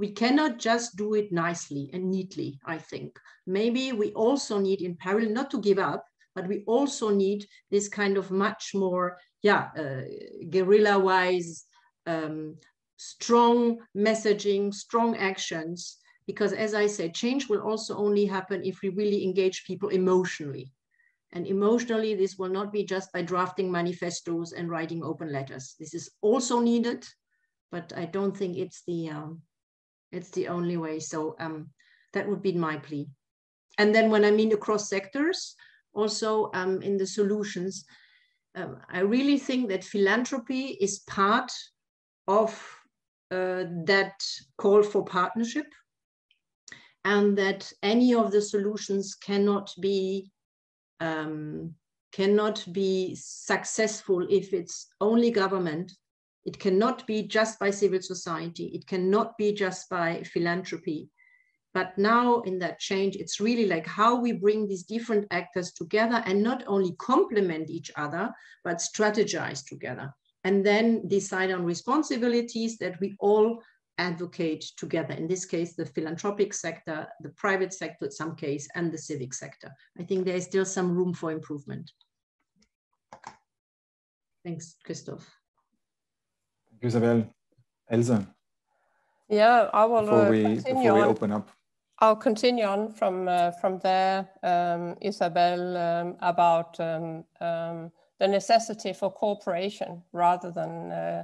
we cannot just do it nicely and neatly, I think. Maybe we also need in parallel not to give up, but we also need this kind of much more, yeah, uh, guerrilla-wise, um, strong messaging, strong actions, because as I said, change will also only happen if we really engage people emotionally. And emotionally, this will not be just by drafting manifestos and writing open letters. This is also needed, but I don't think it's the um, it's the only way. So um, that would be my plea. And then when I mean across sectors, also um, in the solutions, um, I really think that philanthropy is part of uh, that call for partnership and that any of the solutions cannot be um, cannot be successful if it's only government it cannot be just by civil society. It cannot be just by philanthropy. But now in that change, it's really like how we bring these different actors together and not only complement each other, but strategize together and then decide on responsibilities that we all advocate together. In this case, the philanthropic sector, the private sector in some case, and the civic sector. I think there is still some room for improvement. Thanks, Christoph. Thank you, Isabelle, Else. Yeah, I will before uh, we, continue before we open up. I'll continue on from uh, from there, um, Isabelle, um, about um, um, the necessity for cooperation rather than uh,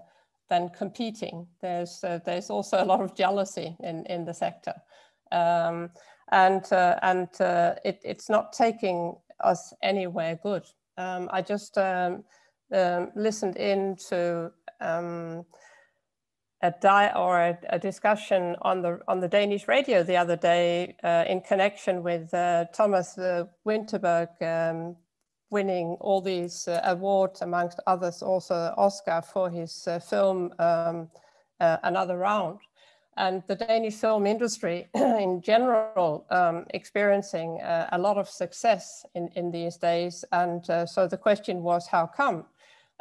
than competing. There's uh, there's also a lot of jealousy in in the sector, um, and uh, and uh, it, it's not taking us anywhere good. Um, I just listened in to a di or a, a, discussion on the on the Danish radio the other day uh, in connection with uh, Thomas uh, Vinterberg um, winning all these uh, awards, amongst others, also Oscar for his uh, film um, uh, Another Round. And the Danish film industry in general um, experiencing a lot of success in, in these days. And so the question was, how come?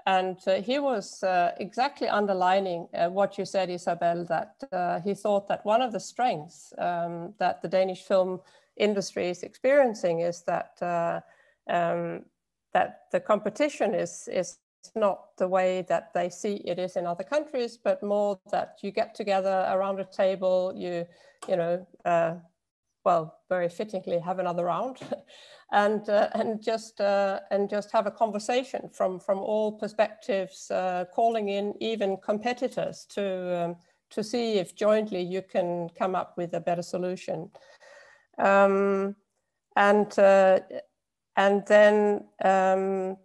And uh, he was uh, exactly underlining uh, what you said, Isabelle, that uh, he thought that one of the strengths um, that the Danish film industry is experiencing is that uh, um, that the competition is is not the way that they see it is in other countries, but more that you get together around a table, you you know, uh, well, very fittingly have another round. and uh, and just uh, and just have a conversation from from all perspectives, uh, calling in even competitors to um, to see if jointly you can come up with a better solution. Um, and uh, and then um,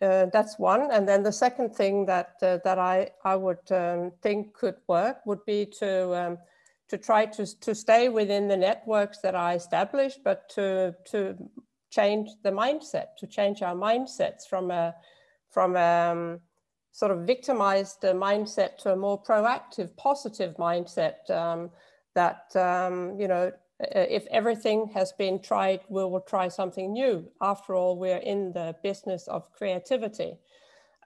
uh, that's one. And then the second thing that uh, that I I would um, think could work would be to um, to try to, to stay within the networks that are established, but to, to change the mindset, to change our mindsets from a, from a, um, sort of victimized mindset to a more proactive, positive mindset um, that, um, you know, if everything has been tried, we will try something new. After all, we're in the business of creativity.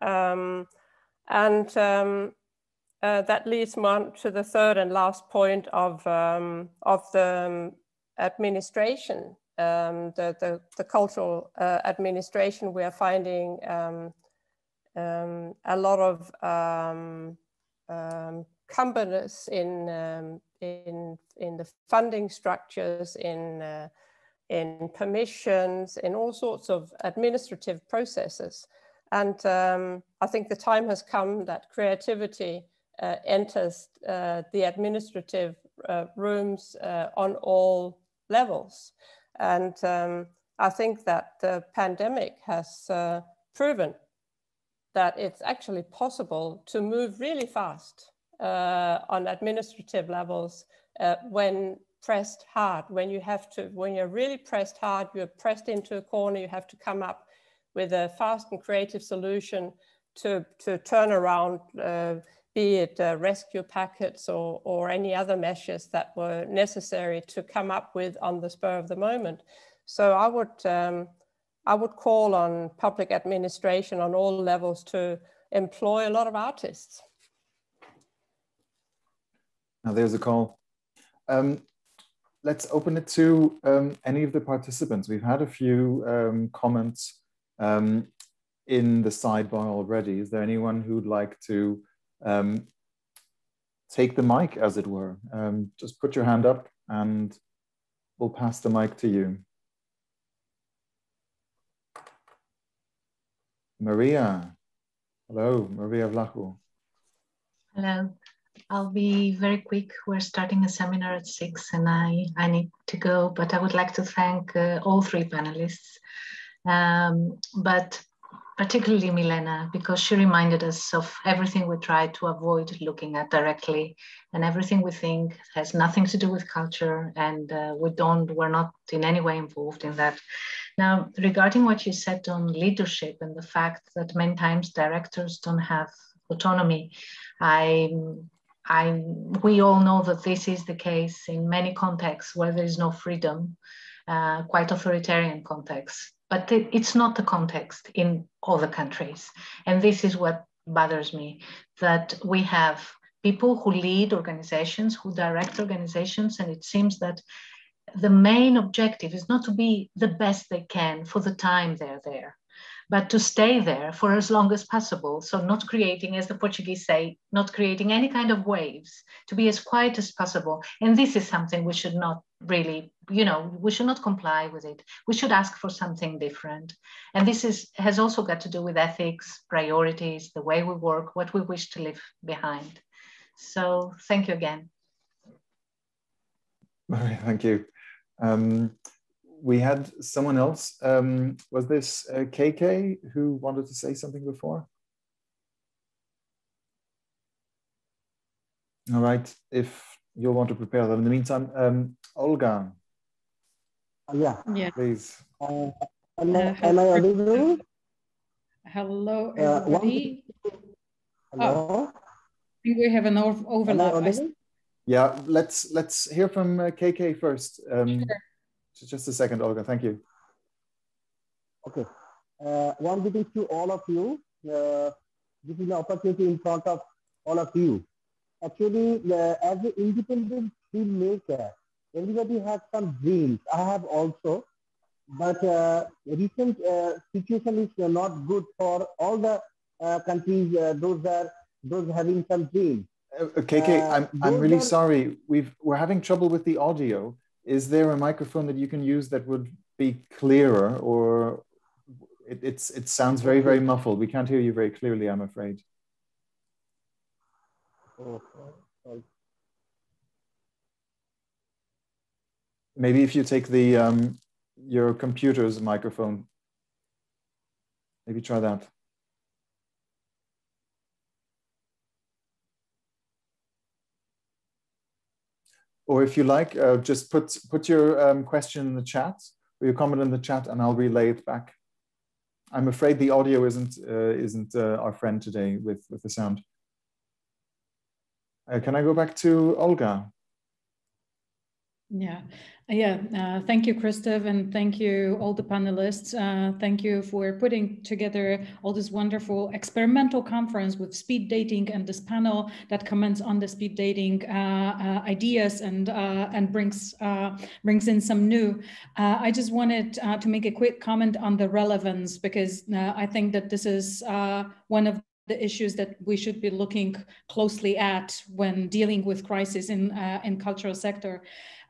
Um, and um, uh, that leads me on to the third and last point of, um, of the um, administration, um, the, the, the, cultural uh, administration. We are finding um, um, a lot of companies in, in, in the funding structures, in, uh, in permissions, in all sorts of administrative processes. And um, I think the time has come that creativity enters uh, the administrative uh, rooms uh, on all levels. And um, I think that the pandemic has uh, proven that it's actually possible to move really fast uh, on administrative levels when pressed hard, when you have to, when you're really pressed hard, you're pressed into a corner, you have to come up with a fast and creative solution to, to turn around, uh, be it uh, rescue packets or, or any other measures that were necessary to come up with on the spur of the moment. So I would, um, I would call on public administration on all levels to employ a lot of artists. Now there's a call. Um, let's open it to um, any of the participants. We've had a few um, comments um, in the sidebar already. Is there anyone who'd like to um, take the mic, as it were? Um, just put your hand up and we'll pass the mic to you. Maria. Hello, Maria Vlachou. Hello. I'll be very quick. We're starting a seminar at six and I, I need to go, but I would like to thank uh, all three panelists um, but particularly Milena, because she reminded us of everything we try to avoid looking at directly, and everything we think has nothing to do with culture, and uh, we don't, we're not in any way involved in that. Now, regarding what you said on leadership and the fact that many times directors don't have autonomy, I I, we all know that this is the case in many contexts where there is no freedom, uh, quite authoritarian contexts but it's not the context in all the countries. And this is what bothers me that we have people who lead organizations, who direct organizations, and it seems that the main objective is not to be the best they can for the time they're there but to stay there for as long as possible. So, not creating, as the Portuguese say, not creating any kind of waves, to be as quiet as possible. And this is something we should not really, you know, we should not comply with it. We should ask for something different. And this is has also got to do with ethics, priorities, the way we work, what we wish to leave behind. So, thank you again. Thank you. Um, we had someone else. Um, was this uh, KK who wanted to say something before? All right. If you'll want to prepare that. In the meantime, um, Olga. Uh, yeah. Yeah. Please. Uh, am, I, uh, am I audible? Hello, uh, hello. Oh, I think we have an overlap. Yeah, let's let's hear from KK uh, first. Um, sure. Just a second, Olga. Thank you. Okay. Uh, one greeting to all of you. Uh, this is an opportunity in front of all of you. Actually, uh, as an independent filmmaker, everybody has some dreams. I have also, but uh, recent uh, situation is not good for all the uh, countries. Uh, those are those having some dreams. KK, uh, I'm I'm really are, sorry. We've we're having trouble with the audio is there a microphone that you can use that would be clearer or it, it's, it sounds very, very muffled. We can't hear you very clearly, I'm afraid. Maybe if you take the um, your computer's microphone, maybe try that. Or if you like, uh, just put, put your um, question in the chat or your comment in the chat and I'll relay it back. I'm afraid the audio isn't uh, isn't uh, our friend today with with the sound. Uh, can I go back to Olga? Yeah, yeah. Uh, thank you, Christoph, and thank you all the panelists. Uh, thank you for putting together all this wonderful experimental conference with speed dating and this panel that comments on the speed dating uh, uh ideas and uh, and brings uh, brings in some new. I just wanted to make a quick comment on the relevance because I think that this is one of the issues that we should be looking closely at when dealing with crisis in uh, in cultural sector.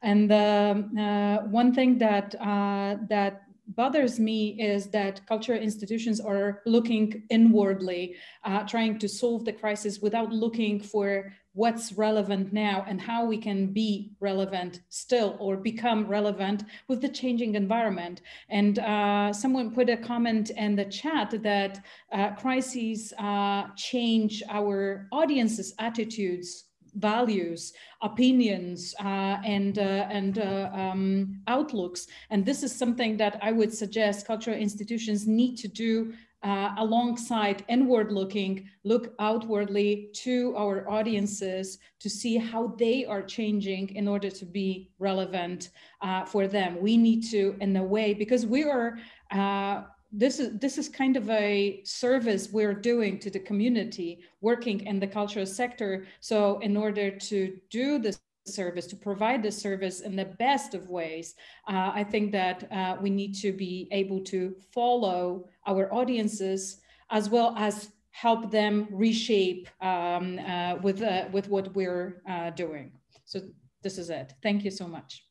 And um, uh, one thing that uh, that bothers me is that cultural institutions are looking inwardly, uh, trying to solve the crisis without looking for what's relevant now and how we can be relevant still or become relevant with the changing environment. And uh, someone put a comment in the chat that uh, crises uh, change our audience's attitudes values, opinions, uh, and uh, and uh, um, outlooks. And this is something that I would suggest cultural institutions need to do uh, alongside inward looking, look outwardly to our audiences to see how they are changing in order to be relevant uh, for them. We need to, in a way, because we are uh, this is this is kind of a service we're doing to the community working in the cultural sector. So in order to do this service to provide the service in the best of ways uh, i think that uh, we need to be able to follow our audiences as well as help them reshape um, uh, with uh, with what we're uh, doing. So this is it. Thank you so much.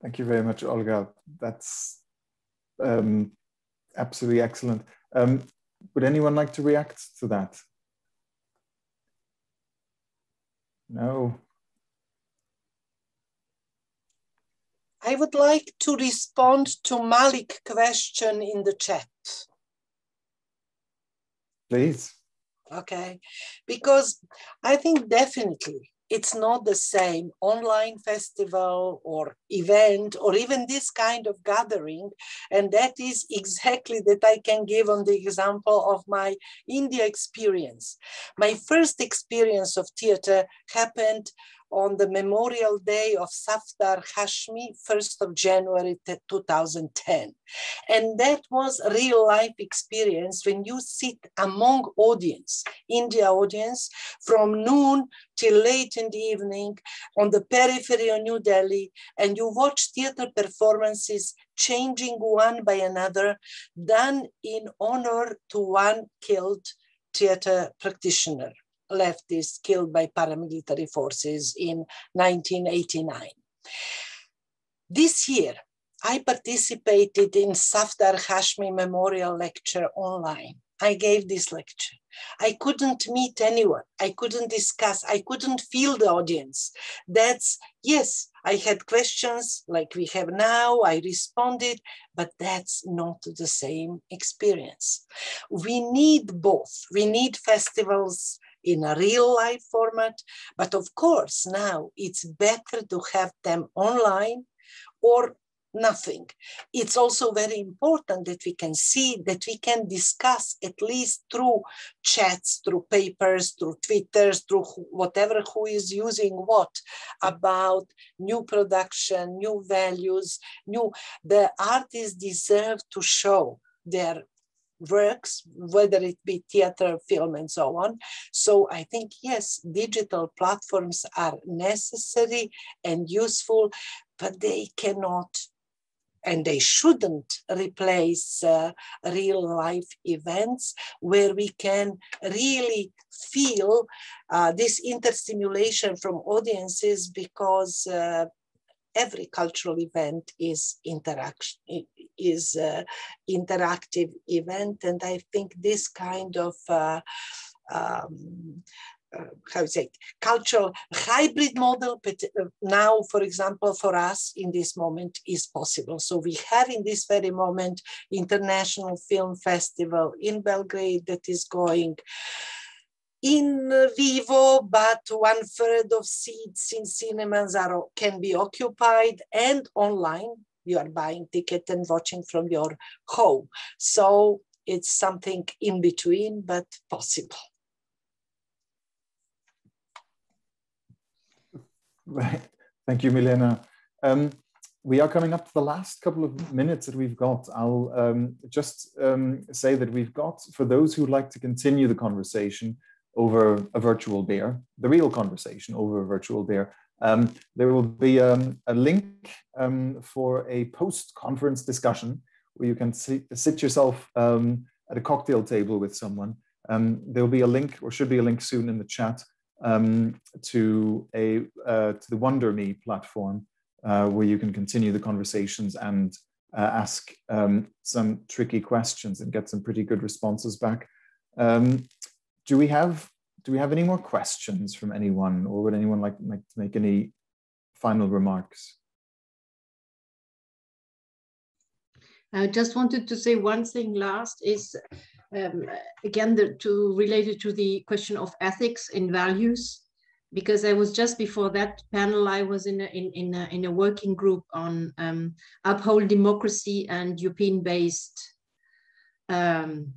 Thank you very much olga. That's um, absolutely excellent. Um, would anyone like to react to that? No. I would like to respond to Malik question in the chat. Please. Okay, because I think definitely it's not the same online festival or event or even this kind of gathering. And that is exactly that i can give on the example of my india experience. My first experience of theater happened on the Memorial Day of Safdar Hashmi, 1st of January 2010. And that was real life experience when you sit among audience, India audience, from noon till late in the evening on the periphery of New Delhi, and you watch theater performances changing one by another, done in honor to one killed theater practitioner leftists killed by paramilitary forces in 1989. This year, I participated in Safdar Hashmi Memorial Lecture online. I gave this lecture. I couldn't meet anyone. I couldn't discuss. I couldn't feel the audience. That's, yes, I had questions like we have now. I responded, but that's not the same experience. We need both. We need festivals in a real life format. But of course, now it's better to have them online or nothing. It's also very important that we can see, that we can discuss at least through chats, through papers, through Twitters, through whatever who is using what about new production, new values, new, the artists deserve to show their works, whether it be theater, film, and so on. So I think, yes, digital platforms are necessary and useful, but they cannot and they shouldn't replace uh, real life events where we can really feel uh, this interstimulation from audiences because uh, every cultural event is interaction is uh, interactive event and i think this kind of uh, um, uh, how to say cultural hybrid model but uh, now for example for us in this moment is possible. So we have in this very moment international film festival in belgrade that is going in vivo, but one third of seats in cinemas are, can be occupied and online. you are buying ticket and watching from your home. So it's something in between, but possible. Right. Thank you, Milena. Um, we are coming up to the last couple of minutes that we've got. I'll um, just um, say that we've got, for those who'd like to continue the conversation over a virtual beer, the real conversation over a virtual beer, um, there will be um, a link um, for a post-conference discussion where you can sit, sit yourself um, at a cocktail table with someone. there'll be a link, or should be a link soon in the chat, to a uh, to the WonderMe platform, uh, where you can continue the conversations and uh, ask um, some tricky questions and get some pretty good responses back. Um, do we have do we have any more questions from anyone, or would anyone like, like to make any final remarks? I just wanted to say one thing last is um, again the, to related to the question of ethics and values because I was just before that panel, I was in a, in, in a, in a working group on um, uphold democracy and European-based um,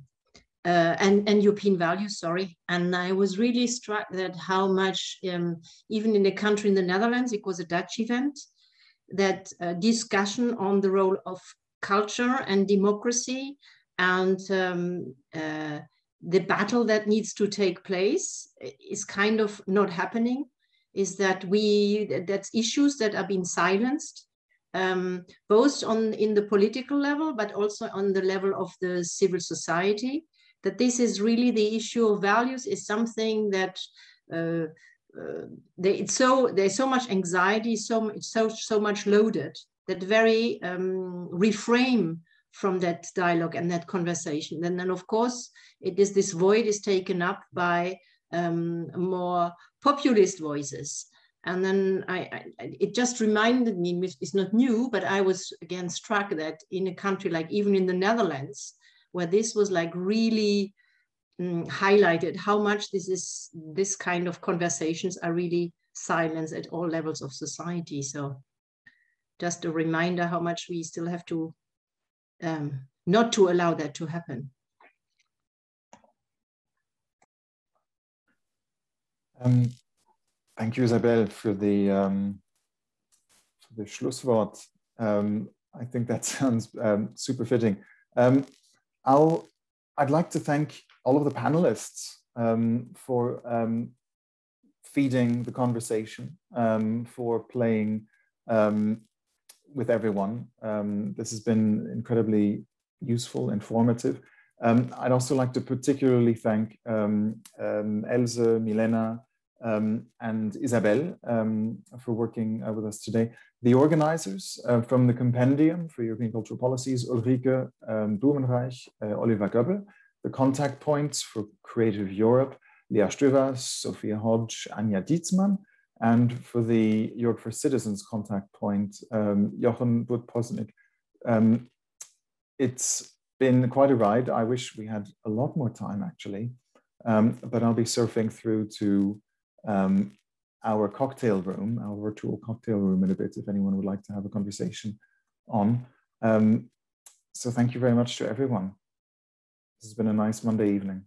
uh, and, and European values, sorry. And I was really struck that how much, um, even in a country in the Netherlands, it was a Dutch event, that uh, discussion on the role of culture and democracy and um, uh, the battle that needs to take place is kind of not happening is that we that's issues that are being silenced um, both on in the political level but also on the level of the civil society that this is really the issue of values is something that uh, uh, they, it's so there's so much anxiety so so so much loaded that very um, reframe from that dialogue and that conversation. And then, of course, it is this void is taken up by um, more populist voices. And then I, I, it just reminded me, it's not new, but I was again struck that in a country like even in the Netherlands, where this was like really um, highlighted, how much this is, this kind of conversations are really silenced at all levels of society. So just a reminder how much we still have to um, not to allow that to happen. Um, thank you, Isabelle, for the um, for the Schlusswort. Um, I think that sounds um, super fitting. Um, I'll, I'd like to thank all of the panelists um, for feeding the conversation, for playing with everyone. Um, this has been incredibly useful, informative. Um, I'd also like to particularly thank um, um Else, Milena, um, and Isabelle um, for working uh, with us today. The organizers uh, from the Compendium for European Cultural Policies, Ulrike um, Blumenreich, uh, Oliver Goebbel, the contact points for Creative Europe, Leah Strivas, Sophia Hodge, Anja Dietzmann, and for the Europe for Citizens contact point, um, Jochen Butt-Pośnik. Um, it's been quite a ride. I wish we had a lot more time actually, um, but I'll be surfing through to um, our cocktail room, our virtual cocktail room in a bit, if anyone would like to have a conversation on. Um, so thank you very much to everyone. This has been a nice Monday evening.